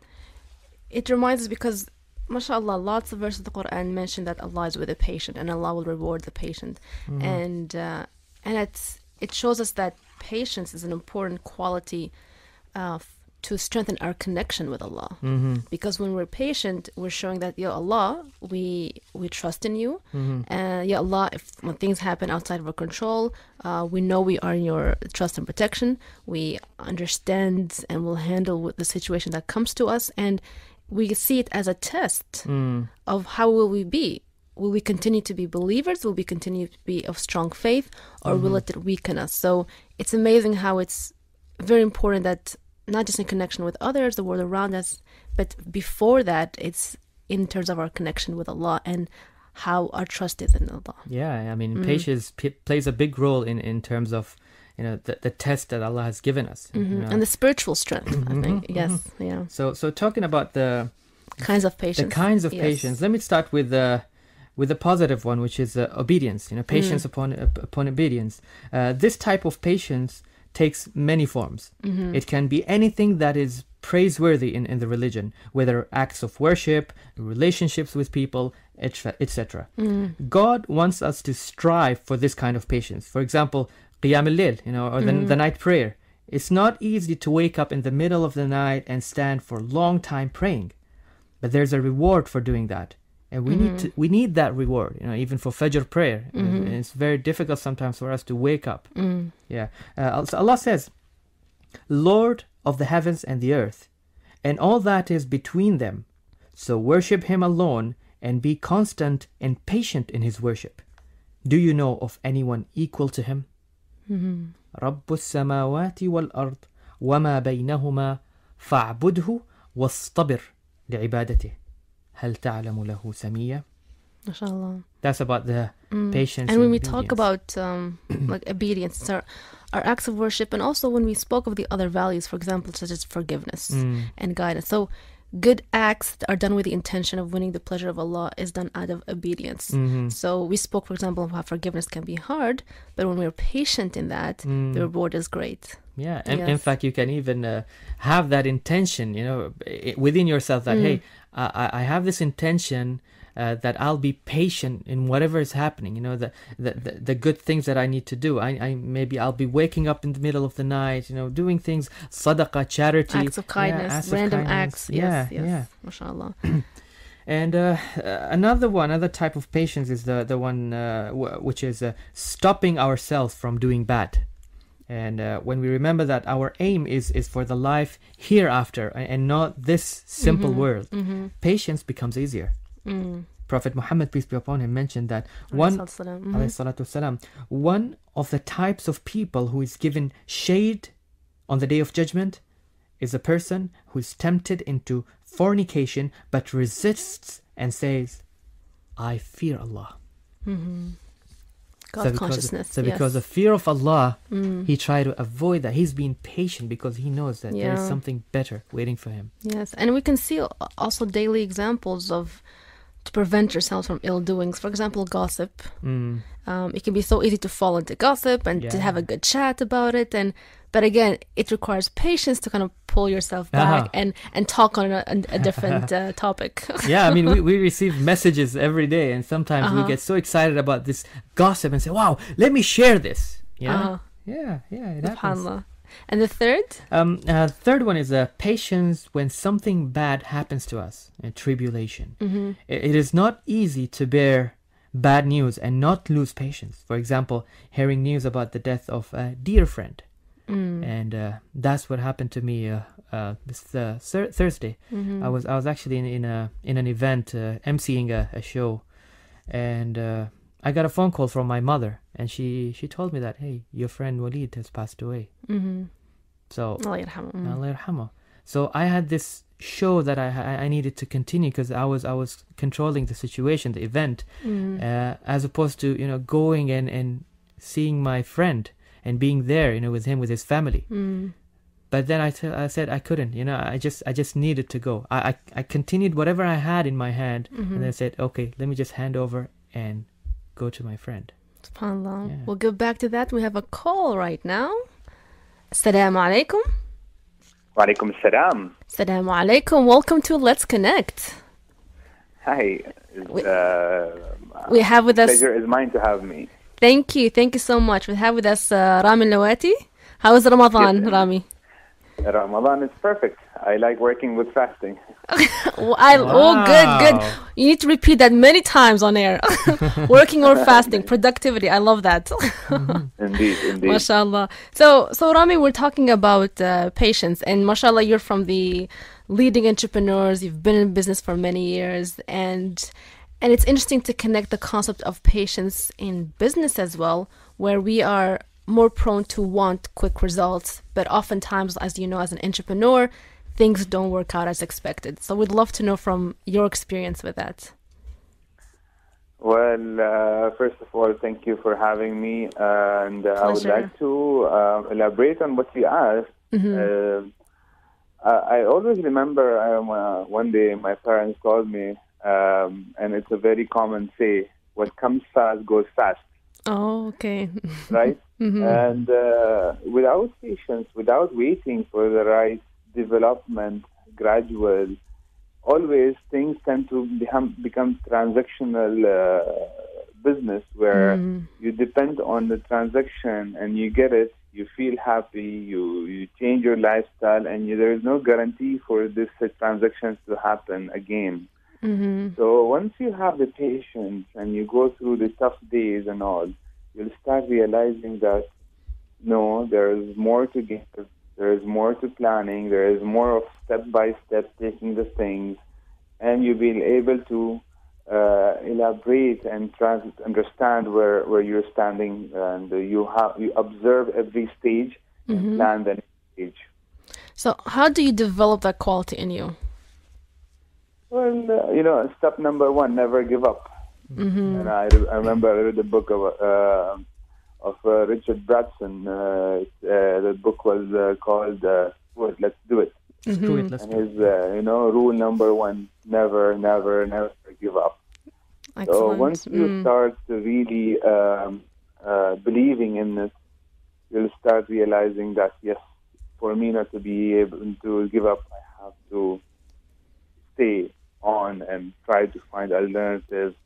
Speaker 3: it reminds us because, mashallah, lots of verses of the Quran mention that Allah is with the patient and Allah will reward the patient,
Speaker 4: Mm-hmm.
Speaker 3: and uh, and it's it shows us that patience is an important quality uh, f- to strengthen our connection with Allah.
Speaker 4: Mm-hmm.
Speaker 3: Because when we're patient, we're showing that, Ya Allah, we we trust in you.
Speaker 4: Mm-hmm.
Speaker 3: Uh, ya Allah, if when things happen outside of our control, uh, we know we are in your trust and protection. We understand and will handle with the situation that comes to us, and we see it as a test
Speaker 4: Mm.
Speaker 3: of how will we be. Will we continue to be believers? Will we continue to be of strong faith, or will it weaken us? So it's amazing how it's very important that not just in connection with others, the world around us, but before that, it's in terms of our connection with Allah and how our trust is in Allah.
Speaker 4: Yeah, I mean,
Speaker 3: Mm.
Speaker 4: patience p- plays a big role in, in terms of, you know, the, the test that Allah has given us. you
Speaker 3: hmm
Speaker 4: know.
Speaker 3: And the spiritual strength, I think. Yes, yeah.
Speaker 4: so, so talking about the
Speaker 3: Kinds of patience.
Speaker 4: the kinds of
Speaker 3: Yes.
Speaker 4: patience, let me start with the with the positive one, which is uh, obedience. You know, patience
Speaker 3: Mm.
Speaker 4: upon up- upon obedience. Uh, this type of patience takes many forms.
Speaker 3: Mm-hmm.
Speaker 4: It can be anything that is praiseworthy in, in the religion, whether acts of worship, relationships with people, etc.
Speaker 3: Mm.
Speaker 4: God wants us to strive for this kind of patience. For example, Qiyam al-Layl, you know, or the,
Speaker 3: Mm-hmm.
Speaker 4: the night prayer. It's not easy to wake up in the middle of the night and stand for a long time praying, but there's a reward for doing that, and we need
Speaker 3: Mm-hmm.
Speaker 4: to we need that reward. You know, even for Fajr prayer, and it's very difficult sometimes for us to wake up.
Speaker 3: Mm.
Speaker 4: Yeah, uh, so Allah says, "Lord of the heavens and the earth, and all that is between them, so worship Him alone." And be constant and patient in his worship. Do you know of anyone equal to him? رب السماوات والأرض وما بينهما فاعبده واصطبر لعبادته هل تعلم له سميا
Speaker 3: MashaAllah.
Speaker 4: That's about the patience.
Speaker 3: Mm. And when we talk
Speaker 4: obedience.
Speaker 3: about um, like obedience, it's our, our acts of worship, and also when we spoke of the other values, for example, such as forgiveness
Speaker 4: Mm.
Speaker 3: and guidance. So, good acts that are done with the intention of winning the pleasure of Allah is done out of obedience.
Speaker 4: Mhm.
Speaker 3: So, we spoke, for example, of how forgiveness can be hard, but when we're patient in that,
Speaker 4: Mm.
Speaker 3: the reward is great.
Speaker 4: Yeah, and in fact, you can even uh, have that intention, you know, within yourself that,
Speaker 3: Mm.
Speaker 4: hey, I- I have this intention uh, that I'll be patient in whatever is happening, you know, the, the, the, the good things that I need to do. I, I Maybe I'll be waking up in the middle of the night, you know, doing things, sadaqah, charity.
Speaker 3: Acts of
Speaker 4: yeah,
Speaker 3: kindness,
Speaker 4: acts of
Speaker 3: random
Speaker 4: kindness.
Speaker 3: acts.
Speaker 4: Yeah,
Speaker 3: Yes, yes.
Speaker 4: yeah.
Speaker 3: MashaAllah.
Speaker 4: And uh, uh, another one, another type of patience is the the one uh, w- which is uh, stopping ourselves from doing bad. And uh, when we remember that our aim is is for the life hereafter and not this simple world,
Speaker 3: Mm-hmm.
Speaker 4: patience becomes easier.
Speaker 3: Mm.
Speaker 4: Prophet Muhammad peace be upon him mentioned that one
Speaker 3: Mhm.
Speaker 4: wasalam, one of the types of people who is given shade on the day of judgment is a person who is tempted into fornication but resists and says, I fear Allah.
Speaker 3: God
Speaker 4: so because,
Speaker 3: consciousness.
Speaker 4: so because of fear of Allah,
Speaker 3: Mm.
Speaker 4: he tried to avoid that. He's being patient because he knows that there is something better waiting for him.
Speaker 3: Yes, and we can see also daily examples of to prevent yourselves from ill doings. For example, gossip.
Speaker 4: Mm.
Speaker 3: Um, it can be so easy to fall into gossip and to have a good chat about it, and but again, it requires patience to kind of pull yourself back
Speaker 4: Uh-huh.
Speaker 3: and and talk on a, a different uh, topic.
Speaker 4: yeah, I mean, we, we receive messages every day, and sometimes we
Speaker 3: Uh-huh.
Speaker 4: get so excited about this gossip and say, "Wow, let me share this." Yeah,
Speaker 3: Uh-huh.
Speaker 4: yeah, yeah. It happens.
Speaker 3: And the third,
Speaker 4: Um, uh, third one is uh, patience when something bad happens to us, and tribulation.
Speaker 3: Mm-hmm.
Speaker 4: I- it is not easy to bear bad news and not lose patience. For example, hearing news about the death of a dear friend,
Speaker 3: Mm.
Speaker 4: and uh, that's what happened to me uh, uh, this uh, thir- Thursday.
Speaker 3: Mm-hmm.
Speaker 4: I was I was actually in, in a in an event uh, emceeing a, a show, and uh, I got a phone call from my mother, and she she told me that hey, your friend Walid has passed away.
Speaker 3: Mm-hmm.
Speaker 4: So
Speaker 3: Allah. Mm.
Speaker 4: So I had this show that I I- needed to continue because I was I was controlling the situation, the event,
Speaker 3: Mm.
Speaker 4: uh, as opposed to you know going and and seeing my friend and being there, you know, with him with his family.
Speaker 3: Mm.
Speaker 4: But then I I said I couldn't, you know, I just I just needed to go. I I, I continued whatever I had in my hand,
Speaker 3: Mm-hmm.
Speaker 4: and then I said, okay, let me just hand over and go to my friend.
Speaker 3: SubhanAllah.
Speaker 4: Yeah.
Speaker 3: We'll go back to that. We have a call right now. Assalamu alaikum.
Speaker 8: Walaikum salam.
Speaker 3: Assalamu alaikum. Welcome to Let's Connect.
Speaker 8: Hi.
Speaker 3: We-
Speaker 8: uh,
Speaker 3: We have with us.
Speaker 8: pleasure is mine to have me.
Speaker 3: Thank you. Thank you so much. We have with us uh, Rami Lawati. How is Ramadan,
Speaker 8: Yes.
Speaker 3: Rami?
Speaker 8: Ramadan is perfect. I like working with fasting.
Speaker 3: Oh, I, oh, good, good. You need to repeat that many times on air. Working or fasting, productivity. I love that.
Speaker 8: Indeed, indeed.
Speaker 3: mashallah. So, so Rami, we're talking about uh, patience, and mashallah, you're from the leading entrepreneurs. You've been in business for many years, and and it's interesting to connect the concept of patience in business as well, where we are more prone to want quick results, but oftentimes, as you know, as an entrepreneur, things don't work out as expected. So, we'd love to know from your experience with that.
Speaker 8: Well, uh, first of all, thank you for having me. And uh, I would like to uh, elaborate on what you asked.
Speaker 3: Mm-hmm.
Speaker 8: Uh, I I always remember um, uh, one day my parents called me, um, and it's a very common say what comes fast goes fast.
Speaker 3: Oh, okay.
Speaker 8: right?
Speaker 3: Mm-hmm.
Speaker 8: And uh, without patience, without waiting for the right development, gradual, always things tend to become, become transactional uh, business where you depend on the transaction and you get it, you feel happy, you, you change your lifestyle, and you, there is no guarantee for this uh, transactions to happen again.
Speaker 3: Mm-hmm.
Speaker 8: So once you have the patience and you go through the tough days and all, you'll start realizing that no, there is more to give. There is more to planning. There is more of step by step taking the things, and you'll be able to uh, elaborate and try to understand where, where you're standing, and you have you observe every stage and plan the next stage.
Speaker 3: So, how do you develop that quality in you?
Speaker 8: Well, uh, you know, step number one: never give up.
Speaker 3: Mm-hmm.
Speaker 8: And I, I remember I read a book of uh, of uh, Richard Branson. Uh, uh, the book was uh, called uh, "Do It, Let's Do It."
Speaker 4: Screw it, let's
Speaker 8: And
Speaker 4: do it.
Speaker 8: his, uh, you know, rule number one: never, never, never give up.
Speaker 3: Excellent.
Speaker 8: So once you
Speaker 3: Mm.
Speaker 8: start to really um, uh, believing in this, you'll start realizing that yes, for me not to be able to give up, I have to stay on and try to find alternatives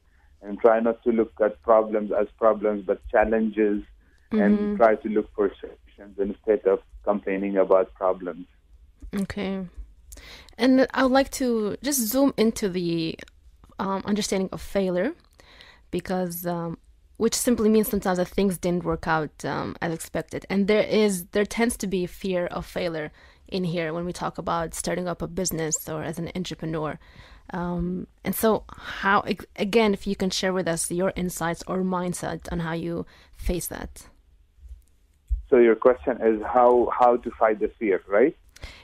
Speaker 8: and try not to look at problems as problems but challenges and try to look for solutions instead of complaining about problems.
Speaker 3: Okay. And I would like to just zoom into the um, understanding of failure because um, which simply means sometimes that things didn't work out um, as expected and there is there tends to be fear of failure in here when we talk about starting up a business or as an entrepreneur um, and so how again if you can share with us your insights or mindset on how you face that
Speaker 8: So your question is how how to fight the fear, right?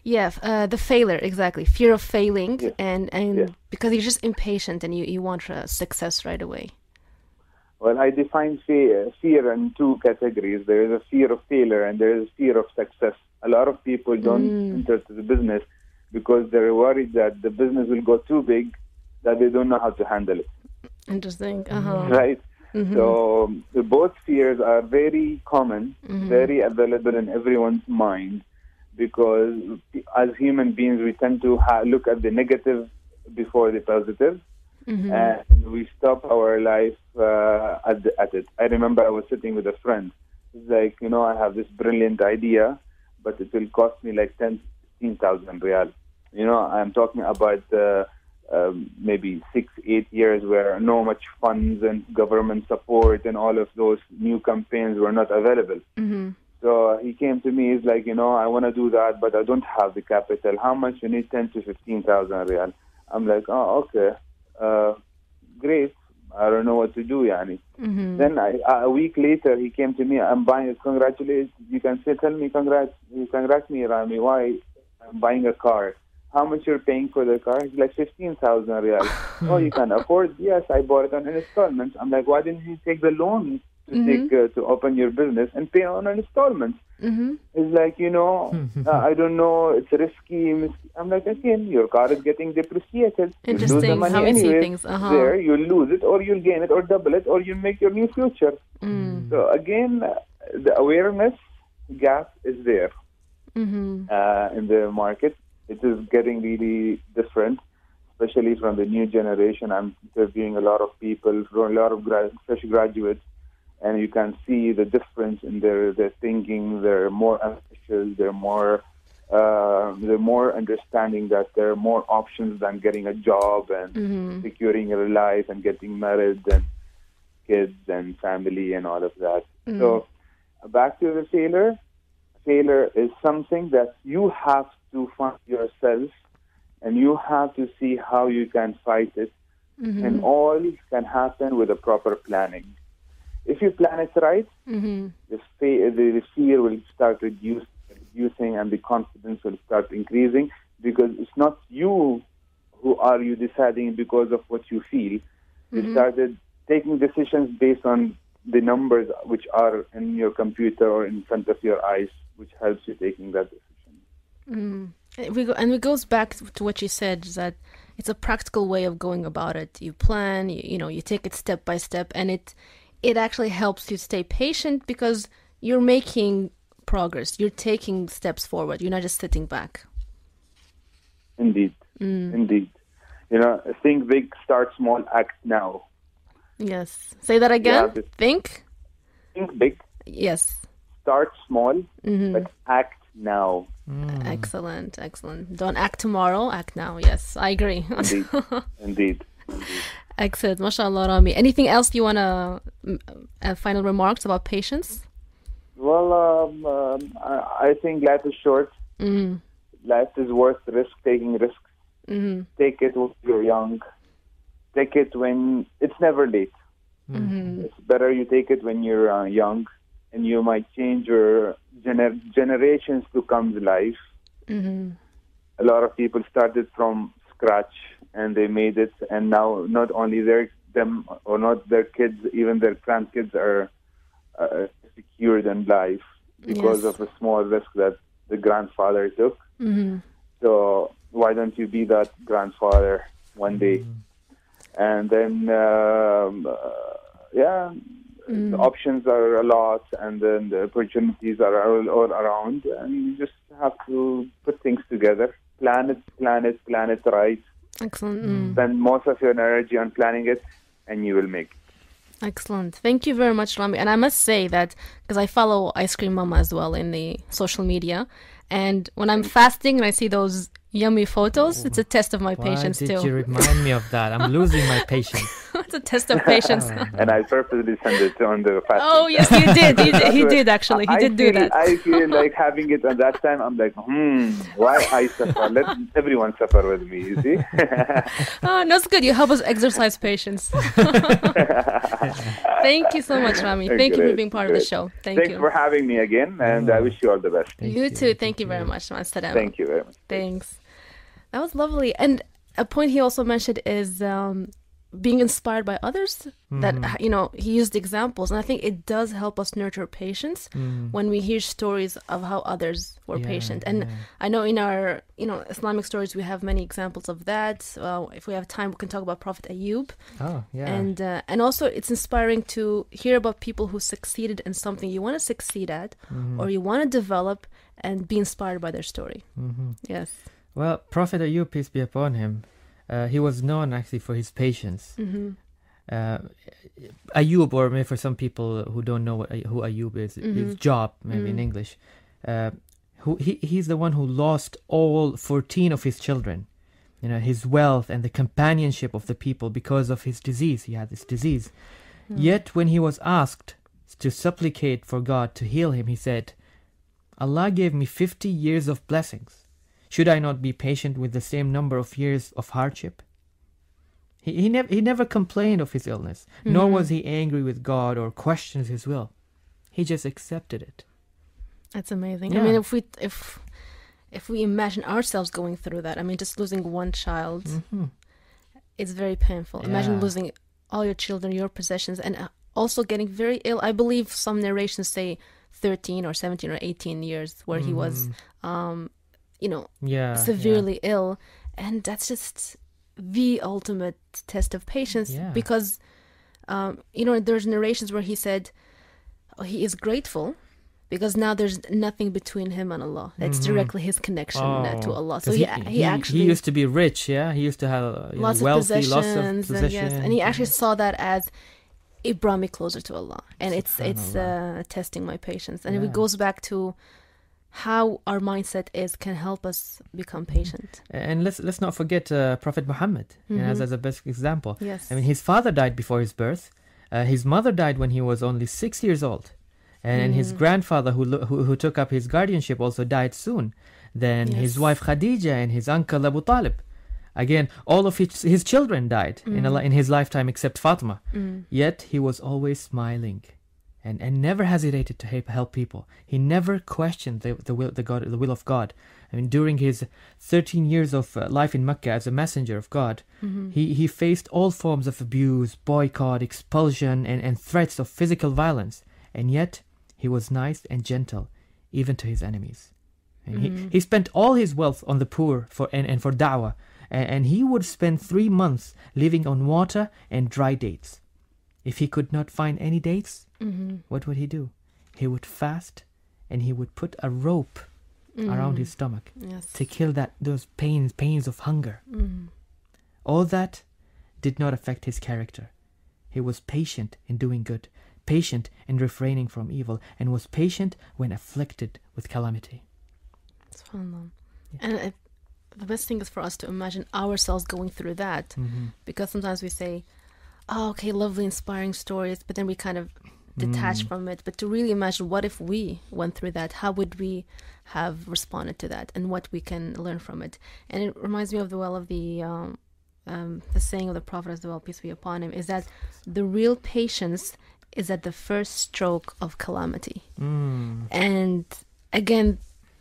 Speaker 3: Yeah, uh, the failure exactly. Fear of failing,
Speaker 8: Yeah.
Speaker 3: and and
Speaker 8: Yeah.
Speaker 3: because you're just impatient and you you want uh, success right away.
Speaker 8: Well, I define fear, fear in two categories. There is a fear of failure and there is a fear of success. A lot of people don't enter to the business because they're worried that the business will go too big that they don't know how to handle it,
Speaker 3: Interesting. Uh huh.
Speaker 8: right? So um, the both fears are very common, very available in everyone's mind because as human beings we tend to ha- look at the negative before the positive. positive and we stop our life uh, at, the, at it. I remember I was sitting with a friend. He's like, you know, I have this brilliant idea, but it will cost me like 10, 15,000 riyal. You know, I'm talking about uh, um, maybe six, eight years where no much funds and government support and all of those new campaigns were not available. So he came to me. He's like, you know, I want to do that, but I don't have the capital. How much? You need ten to fifteen thousand riyal. I'm like, oh, okay, uh, great. I don't know what to do, yani. Then I, a week later, he came to me. I'm buying it. Congratulations. You can say, tell me, congrats, you congrats me, Rami. Why buying a car? How much you're paying for the car? He's like fifteen thousand riyal. oh, you can afford? Yes, I bought it on installments. I'm like, why didn't you take the loan to take uh, to open your business and pay on installments?
Speaker 3: Mm-hmm.
Speaker 8: It's like, you know, uh, I don't know, it's risky. I'm like, again, your car is getting depreciated. You lose the
Speaker 3: Interesting
Speaker 8: money
Speaker 3: how we see things, uh-huh.
Speaker 8: There, you'll lose it, or you'll gain it, or double it, or you'll make your new future.
Speaker 3: Mm.
Speaker 8: So again, the awareness gap is there
Speaker 3: Mm-hmm.
Speaker 8: uh, in the market. It is getting really different, especially from the new generation. I'm interviewing a lot of people, from a lot of grad, fresh graduates, and you can see the difference in their, their thinking. They're more ambitious. They're more uh, they're more understanding that there are more options than getting a job and
Speaker 3: Mm-hmm.
Speaker 8: securing your life and getting married and kids and family and all of that. So back to the failure. Failure is something that you have to find yourself and you have to see how you can fight it. And all can happen with a proper planning. If you plan it right,
Speaker 3: Mm-hmm.
Speaker 8: the, fe- the, fear will start reduce, reducing and the confidence will start increasing because it's not you who are you deciding because of what you feel. You started taking decisions based on the numbers which are in your computer or in front of your eyes, which helps you taking that decision. Mm.
Speaker 3: We go, and it goes back to what you said that it's a practical way of going about it. You plan, you, you know, you take it step by step, and it it actually helps you stay patient because you're making progress. You're taking steps forward. You're not just sitting back.
Speaker 8: Indeed, mm. indeed. You know, think big, start small, act now.
Speaker 3: Yes. Say that again.
Speaker 8: this-
Speaker 3: Think.
Speaker 8: Think big,
Speaker 3: Yes.
Speaker 8: Start small, but act now.
Speaker 3: Excellent. Excellent. Don't act tomorrow. Act now. Yes, I agree.
Speaker 8: Indeed, indeed.
Speaker 3: Excellent. MashaAllah, Rami. Anything else you want to, uh, final remarks about patience?
Speaker 8: Well, um, um, I, I think life is short.
Speaker 3: Mm.
Speaker 8: Life is worth risk taking risks.
Speaker 3: Mm-hmm.
Speaker 8: Take it when you're young. Take it when it's never late.
Speaker 3: Mm-hmm.
Speaker 8: It's better you take it when you're uh, young, and you might change your gener- generations to come's life.
Speaker 3: Mm-hmm.
Speaker 8: A lot of people started from scratch and they made it, and now not only their them or not their kids, even their grandkids are uh, secured in life because
Speaker 3: Yes.
Speaker 8: of a small risk that the grandfather took.
Speaker 3: Mm-hmm.
Speaker 8: So why don't you be that grandfather one day? And then, um, uh, yeah, the options are a lot, and then the opportunities are all, all around, and you just have to put things together, plan it, plan it, plan it right.
Speaker 3: Excellent. Mm.
Speaker 8: Spend most of your energy on planning it, and you will make. it.
Speaker 3: Excellent. Thank you very much, Rami. And I must say that because I follow Ice Cream Mama as well in the social media, and when I'm fasting and I see those yummy photos, it's a test of my
Speaker 4: Why
Speaker 3: patience
Speaker 4: did
Speaker 3: too.
Speaker 4: you remind me of that? I'm losing my patience.
Speaker 3: it's a test of patience.
Speaker 8: And I purposely send it on the fast.
Speaker 3: oh yes, you did. You did. He did actually. He
Speaker 8: I
Speaker 3: did do
Speaker 8: feel-
Speaker 3: that.
Speaker 8: I feel like having it at that time. I'm like, hmm, why I suffer? Let everyone suffer with me. You see?
Speaker 3: Oh, no, it's good. You help us exercise patience. Thank you so much, Rami. Thank you for being part of the show. Thank
Speaker 8: Thanks
Speaker 3: you.
Speaker 8: for having me again, and I wish you all the best.
Speaker 3: you too. Thank you very much. Masalam.
Speaker 8: Thank you very much.
Speaker 3: Thanks. That was lovely. And a point he also mentioned is um, being inspired by others. That you know, he used examples, and I think it does help us nurture patience when we hear stories of how others were
Speaker 4: Yeah,
Speaker 3: patient. And
Speaker 4: yeah.
Speaker 3: I know in our you know Islamic stories we have many examples of that. Uh, if we have time, we can talk about Prophet Ayub.
Speaker 4: Oh, yeah.
Speaker 3: And uh, and also it's inspiring to hear about people who succeeded in something you want to succeed at,
Speaker 4: Mm-hmm.
Speaker 3: or you want to develop, and be inspired by their story.
Speaker 4: hmm
Speaker 3: Yes.
Speaker 4: Well, Prophet Ayub, peace be upon him, uh, he was known actually for his patience.
Speaker 3: Mm-hmm.
Speaker 4: Uh, Ayub, or maybe for some people who don't know what, who Ayub is, his job, maybe in
Speaker 3: Mm.
Speaker 4: English, uh, who he, he's the one who lost all 14 of his children. You know, his wealth and the companionship of the people because of his disease. He had this disease. Yet, when he was asked to supplicate for God to heal him, he said, Allah gave me 50 years of blessings. Should I not be patient with the same number of years of hardship? He, he, never, he never complained of his illness, nor was he angry with God or questioned his will. He just accepted it.
Speaker 3: That's amazing.
Speaker 4: Yeah.
Speaker 3: I mean, if we if if we imagine ourselves going through that, I mean, just losing one child,
Speaker 4: Mhm.
Speaker 3: it's very painful. Imagine losing all your children, your possessions, and uh, also getting very ill. I believe some narrations say 13 or 17 or 18 years where he was, um, you know,
Speaker 4: Mm-hmm. Yeah.
Speaker 3: severely ill, and that's just the ultimate test of patience
Speaker 4: Yeah.
Speaker 3: because, um, you know, there's narrations where he said oh, he is grateful. Because now there's nothing between him and Allah. That's directly his connection uh, to
Speaker 4: Mm-hmm. Oh,
Speaker 3: Allah. So he, he, actually
Speaker 4: he used to be rich, yeah. He used to have uh, know,
Speaker 3: lots
Speaker 4: wealthy,
Speaker 3: of possessions,
Speaker 4: lots of
Speaker 3: and yes, and he actually saw that as it brought me closer to Allah, and it's it's uh, testing my patience, and
Speaker 4: Yeah.
Speaker 3: it goes back to how our mindset is can help us become patient.
Speaker 4: And let's let's not forget uh, Prophet Muhammad know, as, as a best example.
Speaker 3: Mm-hmm. Yes.
Speaker 4: I mean, his father died before his birth. Uh, his mother died when he was only six years old, and, and
Speaker 3: Mm.
Speaker 4: his grandfather, who, who who took up his guardianship, also died soon. Then his wife Khadija and his uncle Abu Talib. Again, all of his, his children died in,
Speaker 3: Mm.
Speaker 4: a, li- in his lifetime except Fatima. Yet he was always smiling, and, and never hesitated to help, help people. He never questioned the, the will the God the will of God. I mean, during his 13 years of uh, life in Mecca as a messenger of God, he, he faced all forms of abuse, boycott, expulsion, and, and threats of physical violence. And yet, he was nice and gentle, even to his enemies. And he, he spent all his wealth on the poor for and, and for da'wah. And, and he would spend three months living on water and dry dates. If he could not find any dates, Mm-hmm. what would he do? He would fast and he would put a rope mm-hmm. around his stomach
Speaker 3: Yes.
Speaker 4: to kill that those pains pains of hunger. Mm-hmm. All that did not affect his character. He was patient in doing good, patient in refraining from evil, and was patient when afflicted with calamity.
Speaker 3: SubhanAllah. And it, the best thing is for us to imagine ourselves going through that,
Speaker 4: Mm-hmm.
Speaker 3: because sometimes we say, "Oh, okay, lovely, inspiring stories," but then we kind of detach
Speaker 4: Mm.
Speaker 3: from it. But to really imagine, what if we went through that? How would we have responded to that, and what we can learn from it? And it reminds me of the well of the um, um, the saying of the Prophet as well, peace be upon him, is that the real patience is at the first stroke of calamity.
Speaker 4: Mm.
Speaker 3: And again,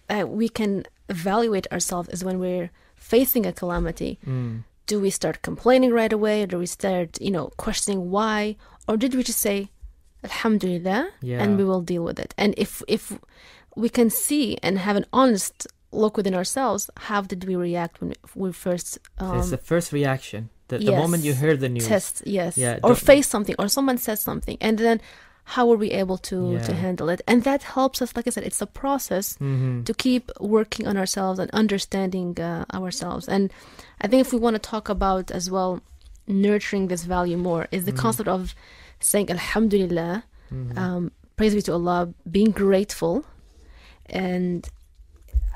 Speaker 3: uh, we can evaluate ourselves is when we're facing a calamity.
Speaker 4: Mm.
Speaker 3: Do we start complaining right away, or do we start, you know, questioning why, or did we just say, "Alhamdulillah,"
Speaker 4: Yeah.
Speaker 3: and we will deal with it? And if if we can see and have an honest look within ourselves, how did we react when we first um,
Speaker 4: it's the first reaction. The, the moment you
Speaker 3: yes,
Speaker 4: hear the news.
Speaker 3: test yes
Speaker 4: Yeah,
Speaker 3: or face something or someone says something and then how are we able to to handle it and that helps us like i said it's a process
Speaker 4: Mm-hmm.
Speaker 3: to keep working on ourselves and understanding uh, ourselves and i think if we want to talk about as well nurturing this value more is the
Speaker 4: Mm-hmm.
Speaker 3: concept of saying alhamdulillah um, praise be to allah being grateful and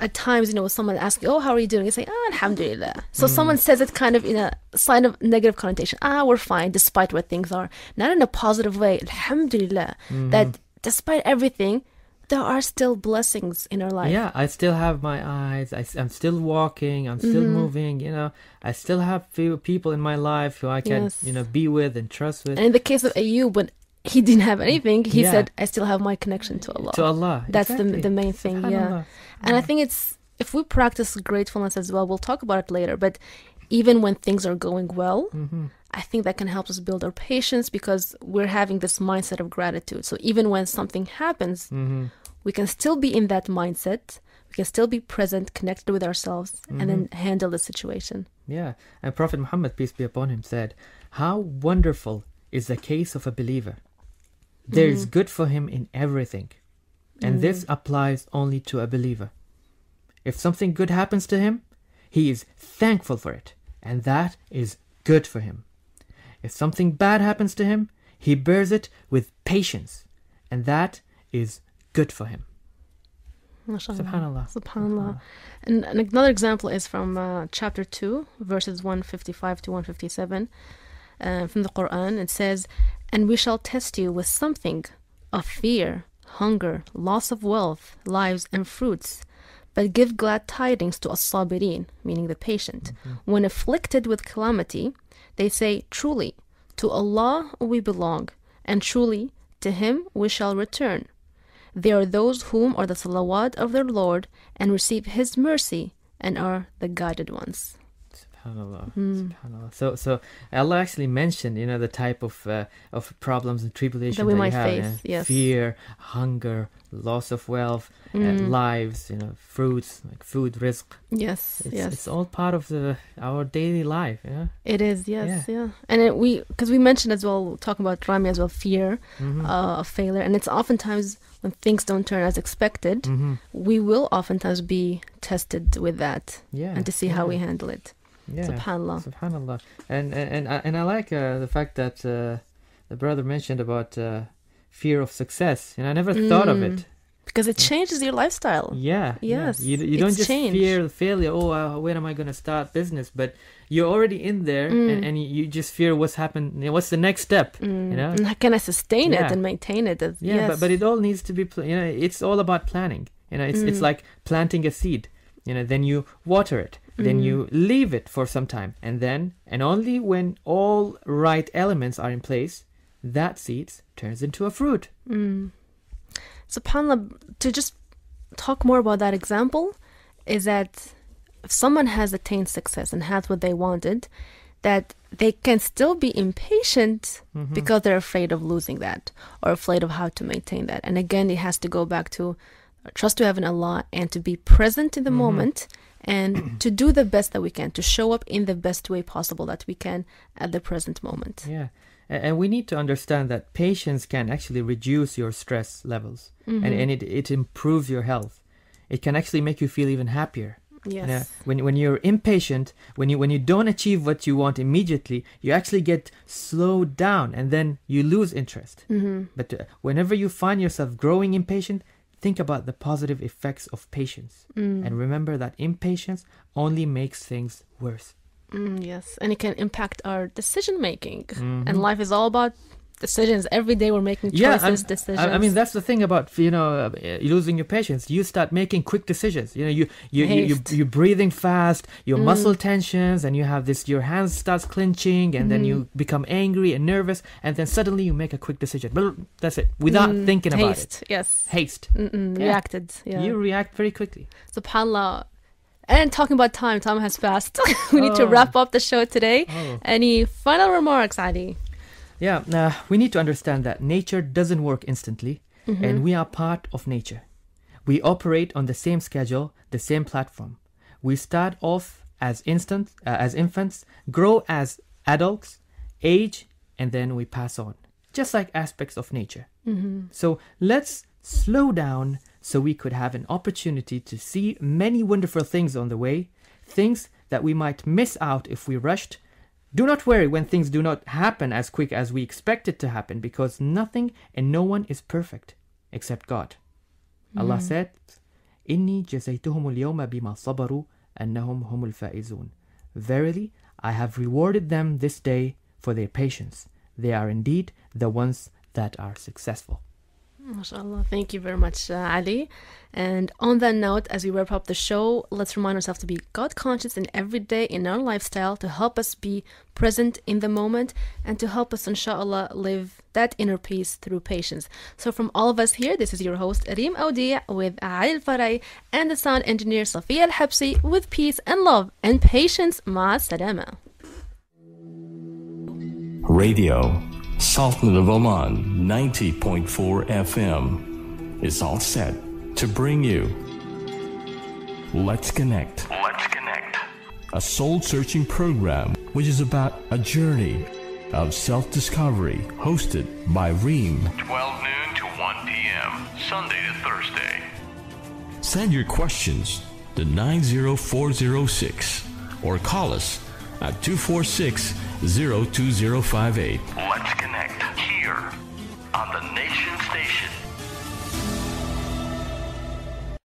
Speaker 3: at times, you know, someone asks you, "Oh, how are you doing?" You say, "Ah, alhamdulillah." So someone says it kind of in a sign of negative connotation. Ah, we're fine, despite what things are. Not in a positive way. Alhamdulillah, that despite everything, there are still blessings in our life.
Speaker 4: Yeah, I still have my eyes. I, am still walking. I'm still
Speaker 3: Mm-hmm.
Speaker 4: moving. You know, I still have few people in my life who I can,
Speaker 3: Yes.
Speaker 4: you know, be with and trust with.
Speaker 3: And in the case of Ayub, when he didn't have anything, he
Speaker 4: Yeah.
Speaker 3: said, "I still have my connection to Allah."
Speaker 4: to Allah.
Speaker 3: That's
Speaker 4: exactly.
Speaker 3: the the main thing. Yeah. And I think it's if we practice gratefulness as well, we'll talk about it later, but even when things are going well,
Speaker 4: Mm-hmm.
Speaker 3: I think that can help us build our patience because we're having this mindset of gratitude. So even when something happens,
Speaker 4: Mm-hmm.
Speaker 3: we can still be in that mindset. We can still be present, connected with ourselves, and then
Speaker 4: Mm-hmm.
Speaker 3: handle the situation.
Speaker 4: Yeah, and Prophet Muhammad, peace be upon him, said, How wonderful is the case of a believer. There is
Speaker 3: Mm-hmm.
Speaker 4: good for him in everything. And this applies only to a believer. If something good happens to him, he is thankful for it, and that is good for him. If something bad happens to him, he bears it with patience, and that is good for him. Subhanallah.
Speaker 3: Subhanallah. And, and another example is from uh, chapter 2, verses 155 to 157 uh, from the Quran. It says, And we shall test you with something of fear, hunger, loss of wealth, lives, and fruits. But give glad tidings to as-sabirin, meaning the patient. Mm-hmm. When afflicted with calamity, they say, Truly, to Allah we belong, and truly to Him we shall return. They are those whom are the salawat of their Lord and receive His mercy and are the guided ones.
Speaker 4: Subhanallah.
Speaker 3: Hmm.
Speaker 4: Subhanallah. So, so Allah actually mentioned, you know, the type of uh, of problems and tribulations
Speaker 3: That we
Speaker 4: you
Speaker 3: might
Speaker 4: have,
Speaker 3: face,
Speaker 4: yeah.
Speaker 3: yes.
Speaker 4: Fear, hunger, loss of wealth, uh,
Speaker 3: Mm.
Speaker 4: lives, you know, fruits like food, risk.
Speaker 3: Yes,
Speaker 4: It's,
Speaker 3: yes.
Speaker 4: it's all part of the our daily life. Yeah.
Speaker 3: It is, yes, yeah. And it, we, because we mentioned as well, talking about Rami as well, fear
Speaker 4: Mhm.
Speaker 3: uh, of failure. And it's oftentimes when things don't turn as expected,
Speaker 4: Mhm.
Speaker 3: we will oftentimes be tested with that
Speaker 4: Yeah,
Speaker 3: and to see how we handle it.
Speaker 4: Yeah.
Speaker 3: Subhanallah.
Speaker 4: Subhanallah. And and and I, and I like uh, the fact that uh, the brother mentioned about uh, fear of success. And I never thought of
Speaker 3: Mm.
Speaker 4: it.
Speaker 3: Because it changes your lifestyle.
Speaker 4: Yeah. yeah.
Speaker 3: Yes,
Speaker 4: You, you don't
Speaker 3: it's
Speaker 4: just
Speaker 3: changed.
Speaker 4: fear the failure. Oh, uh, when am I going to start business? But you're already in there,
Speaker 3: Mm.
Speaker 4: and, and you, just fear what's happened. What's the next step? You know.
Speaker 3: And how can I sustain
Speaker 4: Yeah.
Speaker 3: it and maintain it? As-
Speaker 4: Yeah,
Speaker 3: yes.
Speaker 4: but but it all needs to be. Pl- you know, it's all about planning. You know, it's it's
Speaker 3: Mm.
Speaker 4: like planting a seed. You know, then you water it, then
Speaker 3: Mm.
Speaker 4: you leave it for some time, and then and only when all right elements are in place, that seed turns into a fruit.
Speaker 3: Mm. SubhanAllah, to just talk more about that example, is that if someone has attained success and has what they wanted, that they can still be impatient
Speaker 4: Mhm.
Speaker 3: because they're afraid of losing that or afraid of how to maintain that. And again, it has to go back to trust to have in Allah and to be present in the
Speaker 4: Mhm.
Speaker 3: moment and to do the best that we can, to show up in the best way possible that we can at the present moment.
Speaker 4: Yeah. And we need to understand that patience can actually reduce your stress levels and,
Speaker 3: Mhm.
Speaker 4: and it, it improves your health. It can actually make you feel even happier.
Speaker 3: Yes.
Speaker 4: when when you're impatient, when you when you don't achieve what you want immediately, you actually get slowed down and then you lose interest.
Speaker 3: Mhm.
Speaker 4: But uh, whenever you find yourself growing impatient, think about the positive effects of patience
Speaker 3: Mm.
Speaker 4: and remember that impatience only makes things worse.
Speaker 3: Mm, yes, and it can impact our decision making.
Speaker 4: Mhm.
Speaker 3: And life is all about decisions. Every day we're making choices,
Speaker 4: yeah,
Speaker 3: decisions.
Speaker 4: I, I mean that's the thing about you know uh, losing your patience. You start making quick decisions. You know, you you you you
Speaker 3: Haste.
Speaker 4: you're breathing fast. Your
Speaker 3: Mm.
Speaker 4: muscle tensions, and you have this. Your hands starts clenching, and then
Speaker 3: Mhm.
Speaker 4: you become angry and nervous, and then suddenly you make a quick decision. But that's it, without
Speaker 3: Mm,
Speaker 4: thinking about
Speaker 3: haste,
Speaker 4: it.
Speaker 3: Yes.
Speaker 4: Haste. Yeah.
Speaker 3: Reacted. Yeah.
Speaker 4: You react very quickly.
Speaker 3: Subhanallah. And talking about time, time has passed. we need to
Speaker 4: Oh.
Speaker 3: wrap up the show today.
Speaker 4: Oh.
Speaker 3: Any final remarks, Ali?
Speaker 4: Yeah, uh, we need to understand that nature doesn't work instantly,
Speaker 3: Mhm.
Speaker 4: and we are part of nature. We operate on the same schedule, the same platform. We start off as instant, uh, as infants, grow as adults, age, and then we pass on, just like aspects of nature.
Speaker 3: Mhm.
Speaker 4: So let's slow down so we could have an opportunity to see many wonderful things on the way, things that we might miss out if we rushed. Do not worry when things do not happen as quick as we expect it to happen because nothing and no one is perfect except God. Allah
Speaker 3: Mhm.
Speaker 4: said, Inni jazaytuhum al-yawma bima sabaru annahum humul faizun. Verily, I have rewarded them this day for their patience. They are indeed the ones that are successful.
Speaker 3: MashaAllah. Thank you very much, uh, Ali. And on that note, as we wrap up the show, let's remind ourselves to be God conscious in every day in our lifestyle to help us be present in the moment and to help us, inshallah, live that inner peace through patience. So, from all of us here, this is your host, Reem Audi, with Ali Al Farai and the sound engineer, Safia Al Habsi, with peace and love and patience. Ma salama.
Speaker 1: Radio, Sultanate of Oman 90.4 FM is all set to bring you Let's Connect,
Speaker 2: Let's connect.
Speaker 1: a soul searching program which is about a journey of self discovery hosted by Reem.
Speaker 2: 12 noon to 1 p.m. Sunday to Thursday.
Speaker 1: Send your questions to 90406 or call us at 246 02058.
Speaker 2: Let's connect here on the Nation Station.